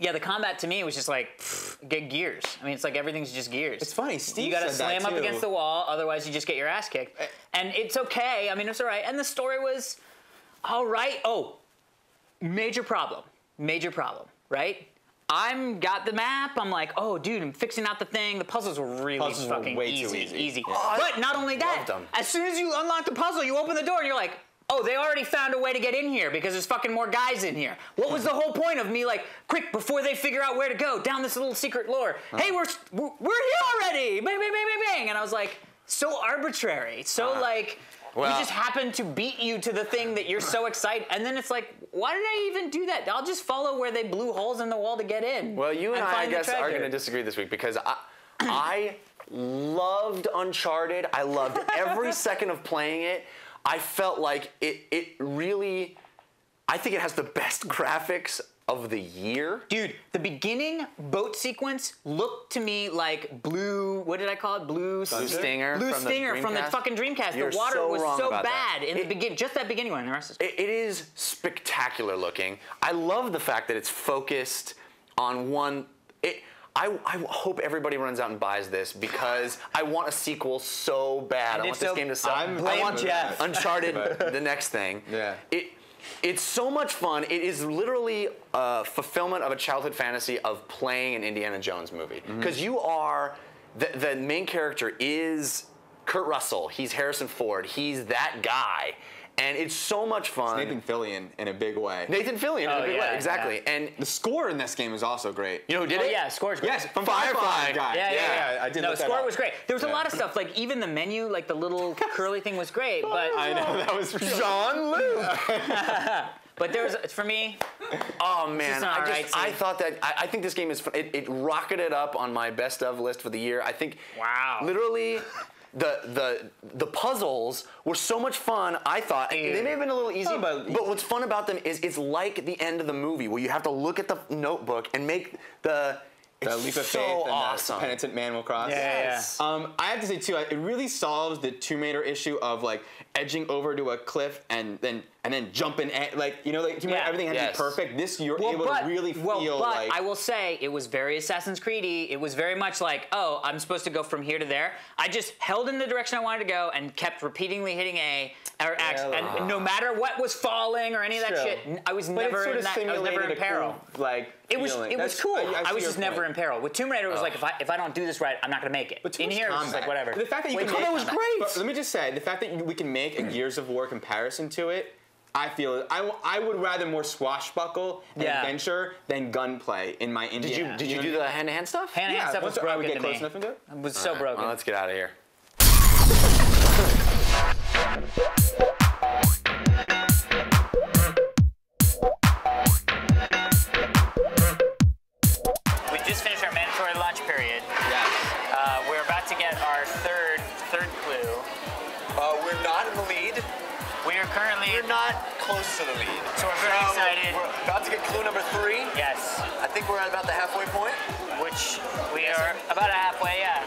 yeah, the combat to me was just like, pff, get gears. I mean, it's like everything's just gears. It's funny, Steve You gotta slam up against the wall, otherwise you just get your ass kicked. And it's okay. I mean, it's all right. And the story was all right. Oh, major problem. Major problem, right? I'm got the map. I'm like, oh, dude, I'm fixing out the thing. The puzzles were really Puzzles were fucking too easy, easy. easy. Yeah. But not only that, as soon as you unlock the puzzle, you open the door and you're like, oh, they already found a way to get in here because there's fucking more guys in here. What was the whole point of me like, quick, before they figure out where to go down this little secret lore? Uh-huh. Hey, we're we're we're here already! Bang, bang, bang, bang, bang! And I was like, so arbitrary, so uh-huh. like. Well- we just happen to beat you to the thing that you're so excited, and then it's like, why did I even do that? I'll just follow where they blew holes in the wall to get in. Well, you and, I, I guess, are going to disagree this week because I, I loved Uncharted. I loved every second of playing it. I felt like it, it really, I think it has the best graphics of the year. Dude, the beginning boat sequence looked to me like blue. What did I call it? Blue Stinger Blue from the Stinger from the fucking Dreamcast. You're the water so was so about that. bad in It- the beginning, just that beginning one. The rest is. It, it is spectacular looking. I love the fact that it's focused on one. It, I, I hope everybody runs out and buys this because I want a sequel so bad. I if want this game to sell. I'm- I want Jeff. Uncharted, the next thing. Yeah. It, it's so much fun. It is literally a fulfillment of a childhood fantasy of playing an Indiana Jones movie. Mm-hmm. Because you are, the, the main character is Kurt Russell. He's Harrison Ford. He's that guy. And it's so much fun. Nathan Fillion in a big way. Nathan Fillion, in Oh, a big yeah, way, exactly. And The score in this game is also great. you know who did Oh it? yeah, score's great. Yes, from Firefly. Firefly guy. Yeah, yeah, yeah. I did No, look that score up. was great. There was a lot of stuff, like even the menu, like the little curly thing was great, but I know that was real. Jean Luc. but there was for me, Oh man, I alright just I thought that I, I think this game is. It, it rocketed up on my best of list for the year. I think Wow. literally the the the puzzles were so much fun. I thought they may have been a little easy, Oh, but, but- what's fun about them is it's like the end of the movie where you have to look at the notebook and make the The it's leap of so faith and awesome. the penitent man will cross. Yeah, yeah, Yes. Um, I have to say too, it really solves the Tomb Raider issue of like edging over to a cliff and then and then jumping at like you know like Raider, Yeah. everything had Yes. to be perfect. This you're Well, able but, to really well, feel but like I will say it was very Assassin's Creedy. It was very much like, oh, I'm supposed to go from here to there. I just held in the direction I wanted to go and kept repeatedly hitting A or X, Yeah. and no matter what was falling or any of that True. shit, I was but never in that. I was never in peril. cool, like It was feeling. it was cool. I, I, see was just never in peril. With Tomb Raider, it was like if I if I don't do this right, I'm not gonna make it. But in here, it's like whatever. The fact that you Wait, can combat was great. But let me just say, the fact that we can make a Gears of War comparison to it, I feel I, I would rather more swashbuckle and Yeah. adventure than gunplay in my Did you did you know do the hand to hand stuff? Hand to hand Yeah, stuff was once I would broken get to close me. enough into it. It was so Alright, broken. Well, let's get out of here. To the lead. So we're very excited. We're about to get clue number three. yes, I think we're at about the halfway point. which we are about halfway. Yeah.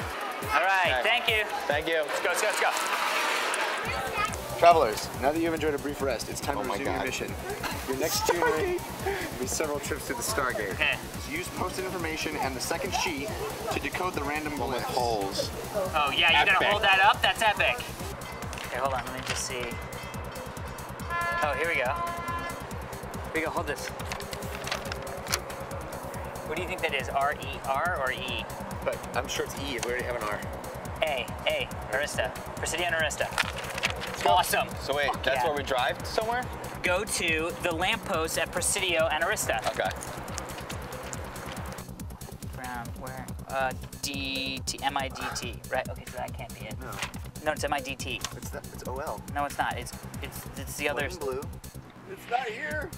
All right. Okay. Thank you. Thank you. Let's go, let's go, let's go. Travelers, now that you've enjoyed a brief rest, it's time Oh to my resume your mission. Your next journey will be several trips to the Stargate. Okay. Use posted information and the second sheet to decode the random glyphs. Holes. Oh yeah, you're Epic. gonna hold that up? That's epic. Okay, hold on. Let me just see. Oh, here we go. Here we go. Hold this. What do you think that is? R E R or E? But I'm sure it's E. We already have an R. A A. Arista. Presidio and Arista. Awesome. So wait, Fuck that's yeah. where we drive somewhere? Go to the lamppost at Presidio and Arista. Okay. Brown, where? Uh, D T M I D T. Right. Okay, so that can't be it. No, No, it's M I D T. it's that, it's OL. No, it's not. It's it's it's the other. Blue. It's not here.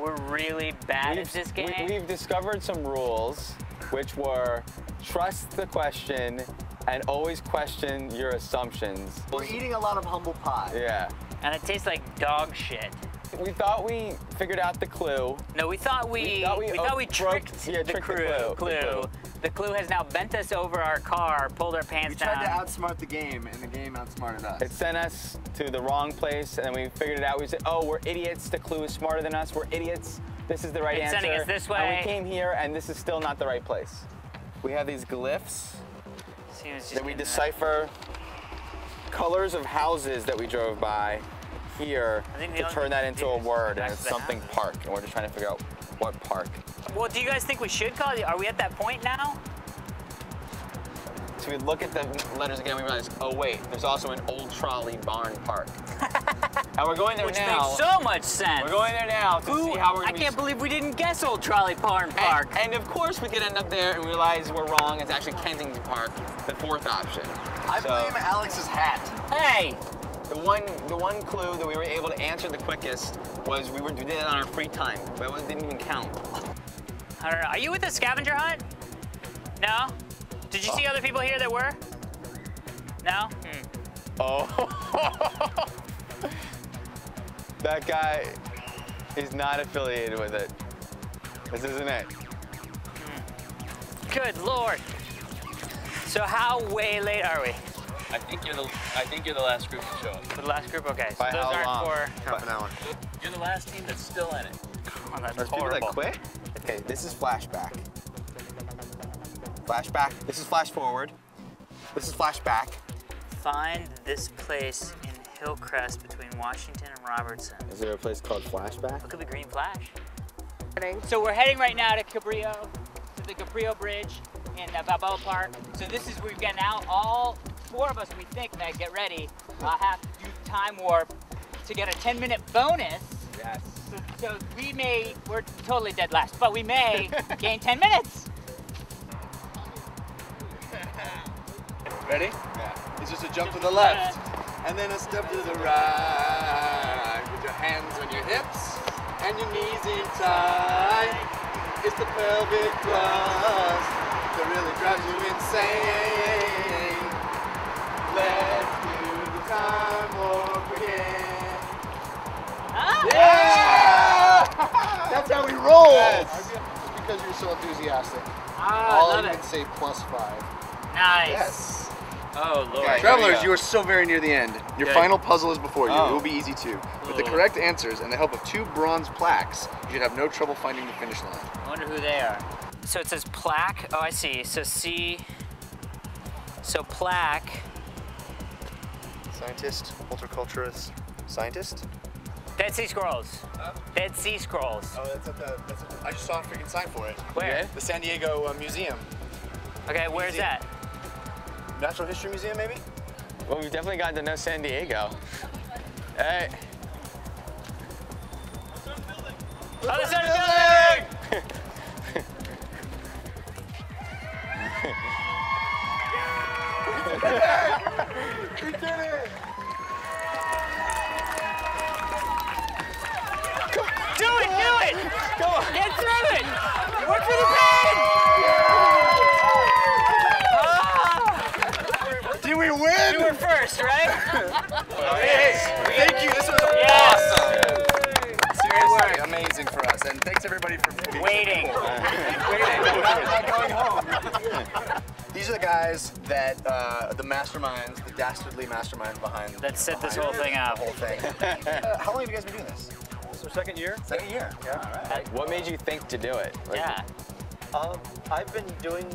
We're really bad at this game. we- We've discovered some rules, which were trust the question and always question your assumptions. We're eating a lot of humble pie. Yeah. and it tastes like dog shit. We thought we figured out the clue. No, we thought we We thought we, oh, thought oh, we broke- tricked, yeah, the, tricked the crew, clue, the clue. Clue. The clue has now bent us over our car, pulled our pants down. We pants tried to outsmart the game, and the game outsmarted us. It sent us to the wrong place, and we figured it out. We said, "Oh, we're idiots. The clue is smarter than us. We're idiots. This is the right It's answer." sending us this And way. we came here, and this is still not the right place. We have these glyphs See, it was just that we getting decipher colors of houses that we drove by here I think the to turn that into a word, and it's something house. park, and we're just trying to figure out what park. Well, do you guys think we should call it? Are we at that point now? So we look at the letters again, we realize, oh wait, there's also an old trolley barn park. and we're going there Which now. makes so much sense. we're going there now to Ooh, see how we're I gonna be can't believe we didn't guess Old Trolley Barn And- Park. And, of course, we could end up there and realize we're wrong. It's actually Kensington Park, the fourth option. I So, blame Alex's hat. hey, the one, the one clue that we were able to answer the quickest was we were we did it on our free time, but it didn't even count. I don't know. Are you with the scavenger hunt? No. Did you see other people here that were? No. Hmm. Oh. that guy is not affiliated with it. This isn't it. Good lord. So how way late are we? I think you're the I think you're the last group to show up. For the last group? Okay. So By those how aren't long? for. Half an hour. You're the last team that's still in it. Come on, that's There's people horrible. that quit. Okay, this is flashback. Flashback. This is flash forward. This is flashback. Find this place in Hillcrest between Washington and Robertson. Is there a place called Flashback? Look at the green flash. So we're heading right now to Cabrillo, to the Cabrillo Bridge in uh, Balboa Park. So this is where we've gotten out all four of us we think that get ready uh, have to do time warp to get a 10 minute bonus. Yes. So, so we may we're totally dead last, but we may gain 10 minutes. Ready? Yeah. It's just a jump to the left, and then a step to the right. With your hands on your hips, and your knees in tight. It's the pelvic thrust that really drives you insane. That's how we roll. Just because you're so enthusiastic. Ah, I'll love even it. say plus five. Nice. Yes. Oh, Lord. Okay, Travelers, you are so very near the end. Your Good. final puzzle is before you. Oh. It will be easy too. With the correct answers and the help of two bronze plaques, you should have no trouble finding the finish line. I wonder who they are. So it says plaque. Oh, I see. So C. So plaque. Scientist, horticulturist, scientist. Dead Sea Scrolls. Dead Sea Scrolls. Oh, that's at the. That's I just saw a freaking sign for it. Where? The San Diego uh, Museum, Okay, where's that? Natural History Museum, maybe. Well, we've definitely gotten to know San Diego. Hey. Oh, the sun building! Do it, do it! Go on. Get through it! Work for the pain! Ah! Did we win? You were first, right? Hey, thank you. This was Yes. awesome. Seriously, amazing for us, and thanks everybody for being Waiting. Not going home. These are the guys that uh, the masterminds, the dastardly masterminds behind That set this whole thing up. Whole thing. Uh, how long have you guys been doing this? This is second year. Second year. Yeah. All right. What made you think to do it? Like, Yeah. Um, I've been doing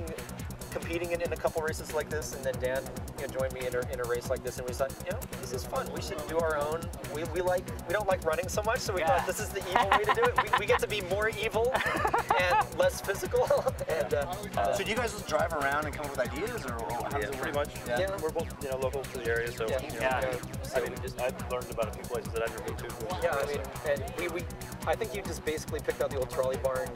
competing in, in a couple races like this, and then Dan you know, joined me in a, in a race like this, and we thought, you know, this is fun. We should do our own. We, we like we don't like running so much, so we Yeah. thought this is the evil way to do it. We, we get to be more evil and less physical. and uh, So do you guys just drive around and come up with ideas, or, or how does Yeah, it pretty work? much. Yeah. We're both, you know, local to the area, so Yeah. you know, Yeah. I mean, just I've learned about a few places that I've never been to. yeah, I mean, and we, we I think you just basically picked out the old trolley barn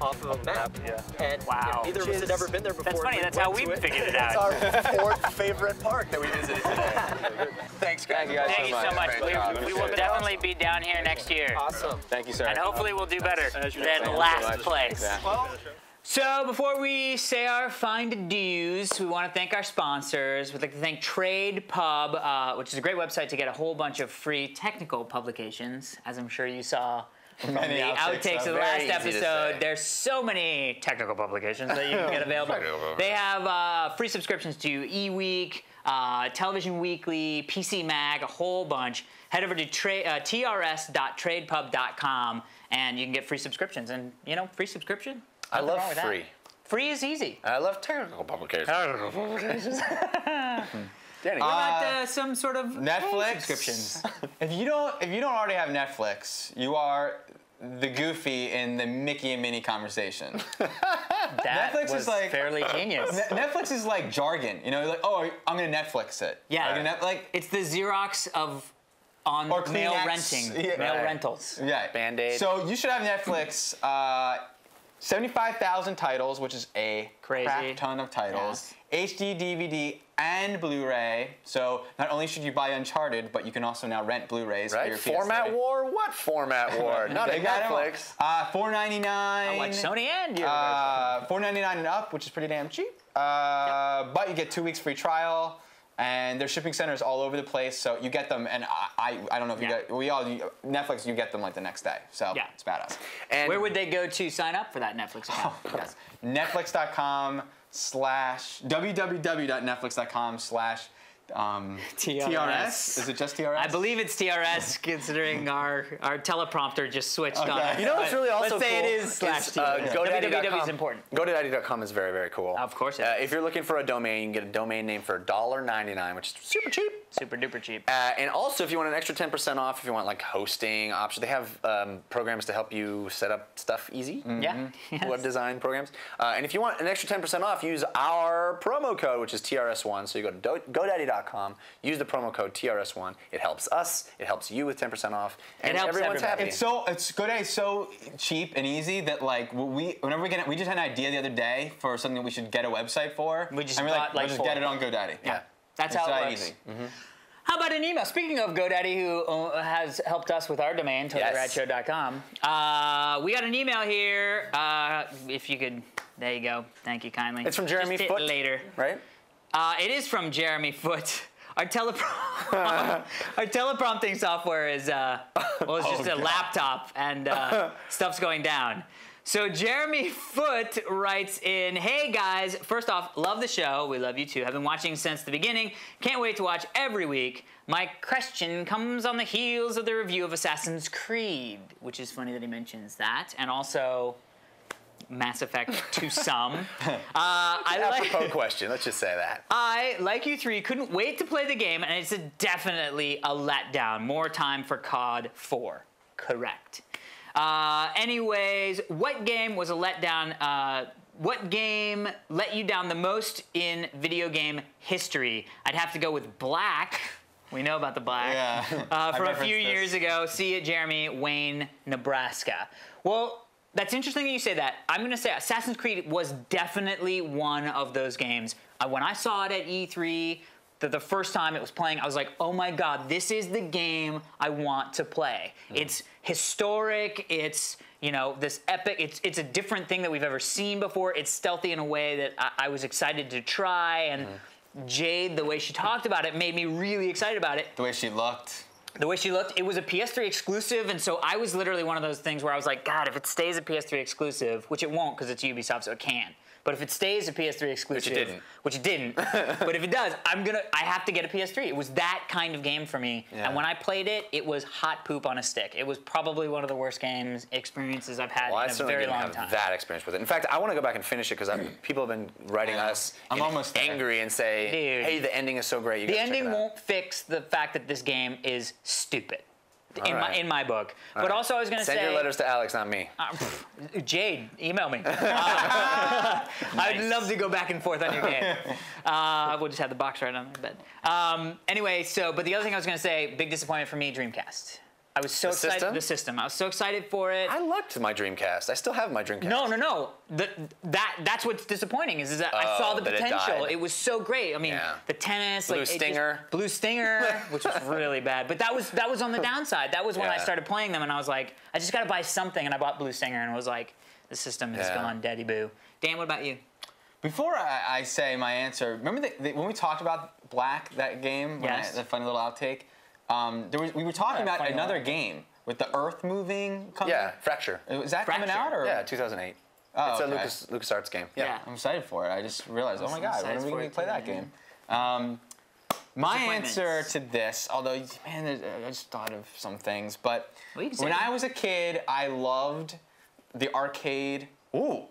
off of a map. Yeah. And you know, Wow. neither of us had ever been there before. That's funny. That's how we to it. figured it It's out. our fourth favorite park that we visited today. Thanks, guys. Thank you guys Thank you so much. We, we will definitely be down here next year. Awesome. Thank you, sir. And hopefully we'll do better As than know. last place. Yeah. So before we say our fine dues, we want to thank our sponsors. We'd like to thank Trade Pub, uh, which is a great website to get a whole bunch of free technical publications, as I'm sure you saw from the outtakes, outtakes of the last very easy to episode. There's so many technical publications that you can get available. they have uh, free subscriptions to eWeek, uh, Television Weekly, PC Mag, a whole bunch. Head over to tra- uh, trs.tradepub.com and you can get free subscriptions. And you know, free subscription. I love with that. free. Free is easy. I love technical publications. Danny, What Uh, about uh, some sort of Netflix subscriptions? if you don't, if you don't already have Netflix, you are the Goofy in the Mickey and Minnie conversation. That Netflix is like- fairly genius. Ne- Netflix is like jargon. You know, like, oh, I'm gonna Netflix it. Yeah. Like, net- like It's the Xerox of on Or mail Kleenex. renting, Yeah. mail Right. rentals. Yeah. Band-Aid. So you should have Netflix. Uh, 75,000 titles, which is a Crazy. crap ton of titles. HD, DVD, and Blu-ray. So not only should you buy Uncharted, but you can also now rent Blu-rays for right? your Format PS3. war? What format war? Not They at got 'em all. Netflix. Uh, 4.99. Like Sony and you. Uh, 4.99 and up, which is pretty damn cheap. Uh, But you get two weeks free trial, and their shipping centers all over the place. So you get them, and I, I, I don't know if you Yeah. get we all Netflix. You get them like the next day. So Yeah. it's badass. And Where would they go to sign up for that Netflix account? Yes. Netflix.com slash www.netflix.com slash um, TRS. TRS. Is it just TRS? I believe it's TRS, considering our our teleprompter just switched okay. on. You know what's really also Let's cool say it is slash TRS. Uh, GoDaddy.com is important. GoDaddy.com is very very cool. Of course. Uh, if you're looking for a domain, you can get a domain name for $1.99, which is super cheap. Super duper cheap. Uh, and also, if you want an extra 10% off, if you want like hosting options, they have um, programs to help you set up stuff easy. Mm -hmm. Yeah. Yes. Web design programs. Uh, and if you want an extra 10% off, use our promo code, which is TRS1. So you go to GoDaddy.com Use the promo code TRS1. It helps us. It helps you with 10% off. And everyone's everybody. happy. It's so it's good so cheap and easy that like we whenever we get we just had an idea the other day for something that we should get a website for. We just and we like, like we'll just get it on GoDaddy. Yeah, yeah. that's it's how it works. Mm -hmm. How about an email? Speaking of GoDaddy, who uh, has helped us with our domain, totallyradshow.com, yes. uh, we got an email here. Uh, if you could, there you go. Thank you kindly. It's from Jeremy Foote. Later, right? Uh, it is from Jeremy Foote. Our, teleprom- our teleprompting software is uh, well, it's Oh, just a God. laptop, and uh, stuff's going down. So Jeremy Foote writes in, "Hey guys, first off, love the show. We love you too. Have been watching since the beginning. Can't wait to watch every week. My question comes on the heels of the review of Assassin's Creed, which is funny that he mentions that, and also Mass Effect to some. Uh, I like." Apropos question. Let's just say that. I, like you three, couldn't wait to play the game, and it's a definitely a letdown. More time for COD 4. Correct. Uh, anyways, what game was a letdown? Uh, what game let you down the most in video game history? I'd have to go with Black. We know about the Black. Yeah. Uh, from a few this. years ago. See it, Jeremy, Wayne, Nebraska. Well, that's interesting that you say that. I'm going to say Assassin's Creed was definitely one of those games. Uh, when I saw it at E3, the, the first time it was playing, I was like, oh my god, this is the game I want to play. It's historic, it's, you know, this epic, it's, it's a different thing that we've ever seen before. It's stealthy in a way that I, I was excited to try, and Jade, the way she talked about it, made me really excited about it The way she looked. The way she looked, it was a PS3 exclusive, and so I was literally one of those things where I was like, God, if it stays a PS3 exclusive, which it won't because it's Ubisoft, so it can. But if it stays a PS3 exclusive, which it didn't. which it didn't, but if it does, I'm gonna, I have to get a PS3. It was that kind of game for me, Yeah. and when I played it, it was hot poop on a stick. It was probably one of the worst games experiences I've had Well, I in a certainly very didn't long have time. that experience with it. In fact, I want to go back and finish it because people have been writing us I'm and almost there. angry and say, Dude. "Hey, the ending is so great." You the gotta check ending it out." won't fix the fact that this game is stupid. In All my in my book, All but right. also I was gonna send say your letters to Alex, not me. Uh, pff, Jade, email me. Uh, I'd love to go back and forth on your game. Uh, we'll just have the box right on there. But um, anyway, so but the other thing I was going to say, big disappointment for me, Dreamcast. I was so The excited. system? The system. I was so excited for it. I liked my Dreamcast. I still have my Dreamcast. No, no, no. The, that that's what's disappointing is, is that I oh, saw Oh, the that it potential. It, was so great. I mean, Yeah. the tennis, Blue like it just- Stinger. Blue Stinger, which was really bad. But that was that was on the downside. That was when I started playing them, and I was like, I just got to buy something, and I bought Blue Stinger, and was like, the system has Yeah. gone daddy boo. Dan, what about you? Before I, I say my answer, remember the, the, when we talked about Black, that game? when I- Yes. the funny little outtake? Um, there was, we were talking Yeah, about funny another little- game with the Earth moving. Coming. Yeah, Fracture. Is that coming out? Or? Yeah, 2008. Oh, it's a okay. Lucas LucasArts game. Yeah. Yeah. I'm excited for it. I just realized, oh my god, when are we for going it to play that game? Um, my answer to this, although man, I just thought of some things, but Well, you can say when. I was a kid, I loved the arcade. Ooh,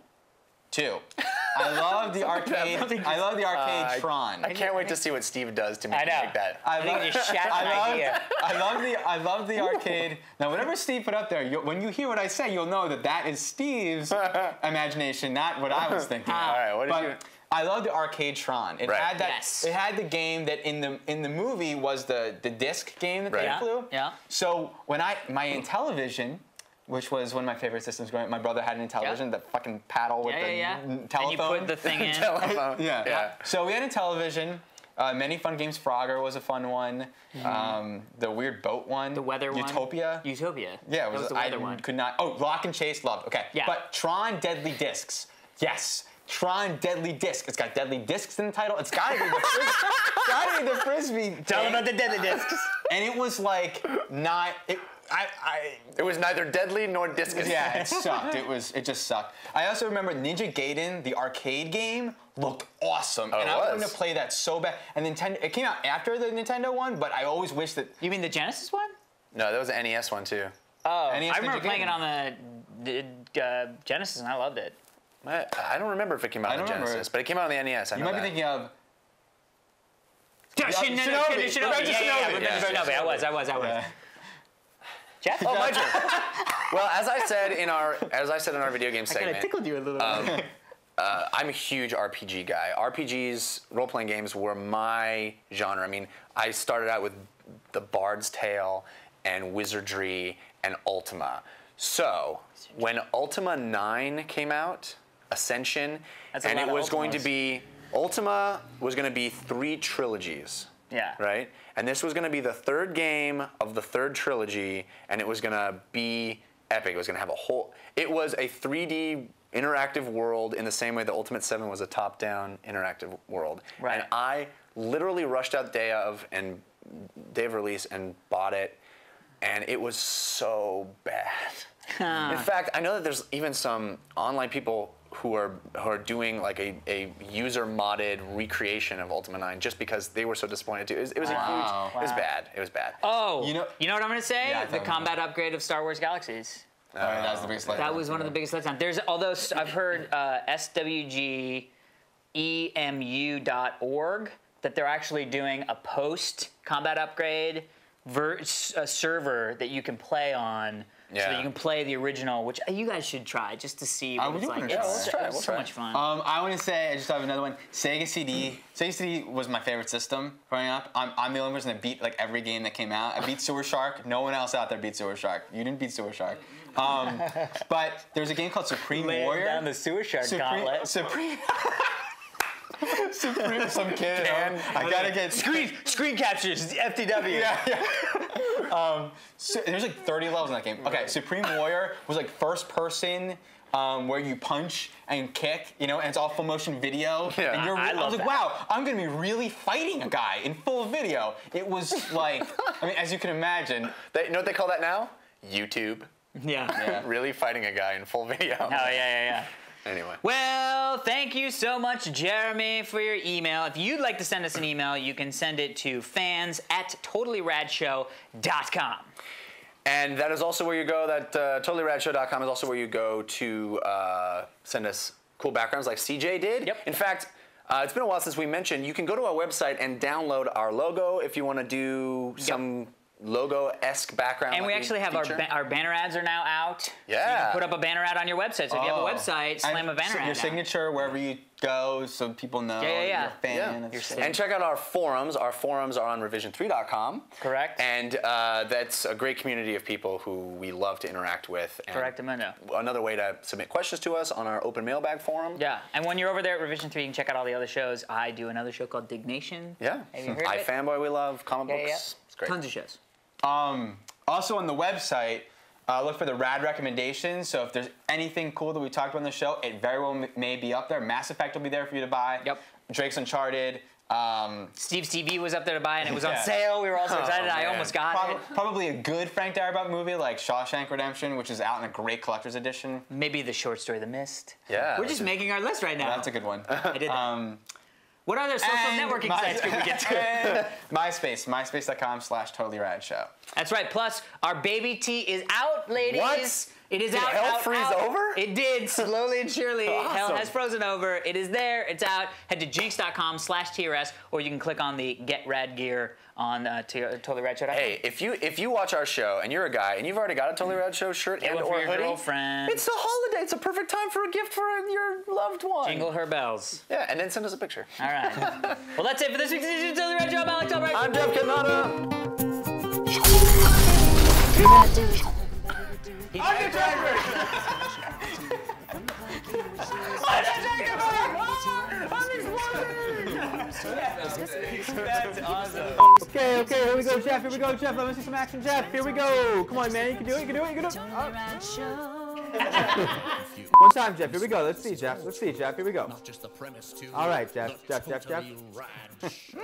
two. I love the arcade. I love the arcade Uh, Tron. I can't wait to see what Steve does to make I know. make that. I I think love- you just shat I love, idea. I love the I love the arcade. Now, whatever Steve put up there, you, when you hear what I say, you'll know that that is Steve's imagination, not what I was thinking. All right, what did but you- I love the arcade Tron. It Right. had that. Yes. It had the game that in the in the movie was the the disc game that Right. they Yeah, flew. yeah. So when I my Intellivision. Which was one of my favorite systems growing up. My brother had an Intellivision, the fucking paddle with Yeah, the yeah, yeah. n- And you telephone. put the thing in. Telephone. Yeah. Yeah. So we had a television. Uh, many fun games. Frogger was a fun one. Um, the weird boat one. Mm-hmm. The weather one. Utopia. Utopia. Yeah, it was, was the I weather one. could not. Oh, Lock and Chase loved. Okay. Yeah. But Tron Deadly Discs. Yes. Tron Deadly Disc. It's got Deadly Discs in the title. It's gotta be the frisbee. gotta be the frisbee. Tell them about the deadly discs. And it was like not. It, I, I It was neither deadly nor discus. yeah, it sucked. It was. It just sucked. I also remember Ninja Gaiden, the arcade game, looked awesome, Oh, and it I wanted was. to play that so bad. And Nintendo, it came out after the Nintendo one, but I always wish that. You mean the Genesis one? No, that was an NES one too. Oh, NES I remember Ninja playing it on the, the uh, Genesis and I loved it. I, I don't remember if it came out on the don't remember Genesis, it. but it came out on the NES. I You know might be thinking of. Yeah, Shinobi. Shinobi. Shinobi. Shinobi. Revenge of Yeah, yeah, Shinobi. Revenge of Yeah, Shinobi. I was, I was, I was. Uh, Jeff? Oh, my turn. well, as I said in our as I said in our video game segment, I kind of tickled you a little bit. uh, I'm a huge RPG guy. RPGs, role playing games, were my genre. I mean, I started out with The Bard's Tale and Wizardry and Ultima. So when Ultima 9 came out, Ascension, That's and it of was going to be Ultima was going to be three trilogies. Yeah. Right? And this was going to be the third game of the third trilogy, and it was going to be epic. It was going to have a whole. It was a 3D interactive world in the same way the Ultima 7 was a top down interactive world. Right. And I literally rushed out day of and day of release and bought it, and it was so bad. In fact, I know that there's even some online people who are who are doing like a, a user modded recreation of Ultima 9 just because they were so disappointed too. It was, it was Wow. a huge. It was bad. It was bad. Oh, You know- you know what I'm gonna say? Yeah, the thought- combat upgrade of Star Wars Galaxies. Alright, that was the biggest. That was one of the biggest letdowns. There's although I've heard uh, SWG emu.org that they're actually doing a post combat upgrade ver- a server that you can play on. So that you can play the original, which you guys should try just to see I what would it's do like. wanna try It's it. so- try it, it's so try much fun. Um, I want to say, I just have another one. Sega CD. Sega CD was my favorite system growing up. I'm, I'm the only person that beat like every game that came out. I beat Sewer Shark. No one else out there beat Sewer Shark. You didn't beat Sewer Shark. Um, but there's a game called Supreme Laying Warrior. down the sewer shark Supreme, gauntlet. Supreme. Supreme. Some kid. at home. I gotta get Screen screen captures FTW. yeah, yeah. um, so there's like 30 levels in that game. Okay, Supreme Warrior was like first person. Um, where you punch and kick, you know, and it's all full motion video. Yeah. and you're, I I, love was like, that. wow, I'm gonna be really fighting a guy in full video. It was like, I mean, as you can imagine, They, you know what they call that now? YouTube. Yeah. Yeah. Really fighting a guy in full video. Oh yeah, yeah, yeah. Anyway. Well, thank you so much, Jeremy, for your email. If you'd like to send us an email, you can send it to fans at totallyradshow.com. And that is also where you go. That uh, totallyradshow.com is also where you go to uh, send us cool backgrounds like CJ did. Yep. In fact, uh, it's been a while since we mentioned you can go to our website and download our logo if you want to do some logo-esque background. And we actually have our, ba- our banner ads are now out. So you Yeah. can put up a banner ad on your website. So if you have a Oh. website, slam And a banner so ad. Your out. signature wherever you go, so people know Yeah, yeah, yeah. you're a fan. Yeah. You're the sick. show. And check out our forums. Our forums are on revision3.com. Correct. And uh, that's a great community of people who we love to interact with. And Correct, Amundo. Another way to submit questions to us on our open mailbag forum. Yeah, and when you're over there at Revision 3, you can check out all the other shows. I do another show called Diggnation. Yeah. Have you heard I of it? fanboy we love comic Yeah, books. yeah. It's great. Tons of shows. Um, also on the website, uh, look for the rad recommendations. So if there's anything cool that we talked about on the show, it very well may be up there. Mass Effect will be there for you to buy. Yep. Drake's Uncharted. Um, Steve's TV was up there to buy, and it was on sale. We were all so Oh, excited. I almost got prob- it. probably a good Frank Darabont movie like Shawshank Redemption, which is out in a great collector's edition. Maybe the short story, The Mist. Yeah, We're just is- making our list right now. That's a good one. I did that. Um, what other social and networking my- sites can we get to? MySpace, myspace.com slash totally rad show. That's right. Plus, our baby tea is out, ladies. What? It is Did out. hell out, freeze out. over? It did, slowly and surely. Hell has frozen over. It is there. It's out. Head to jinx.com slash TRS, or you can click on the Get Rad Gear on uh, to, Totally Rad Show. Hey, if you if you watch our show and you're a guy and you've already got a Totally Rad Show shirt Get and one for or your hoodie, girlfriend. it's a holiday. It's a perfect time for a gift for your loved one. Jingle her bells. Yeah, and then send us a picture. All right. well, that's it for this week's edition of Totally Rad Show. I'm Alex Albright. I'm Jeff Cannata. That's awesome. Okay, okay, here we go, Jeff. Here we go, Jeff. Let me see some action, Jeff. Here we go. Come on, man. You can do it. You can do it. You can do it. Totally Rad One time, Jeff. Here we go. Let's see, Jeff. Let's see, Jeff. Here we go. Not just the premise, too. All right, Jeff. The Jeff, Jeff, Jeff. totally rad show.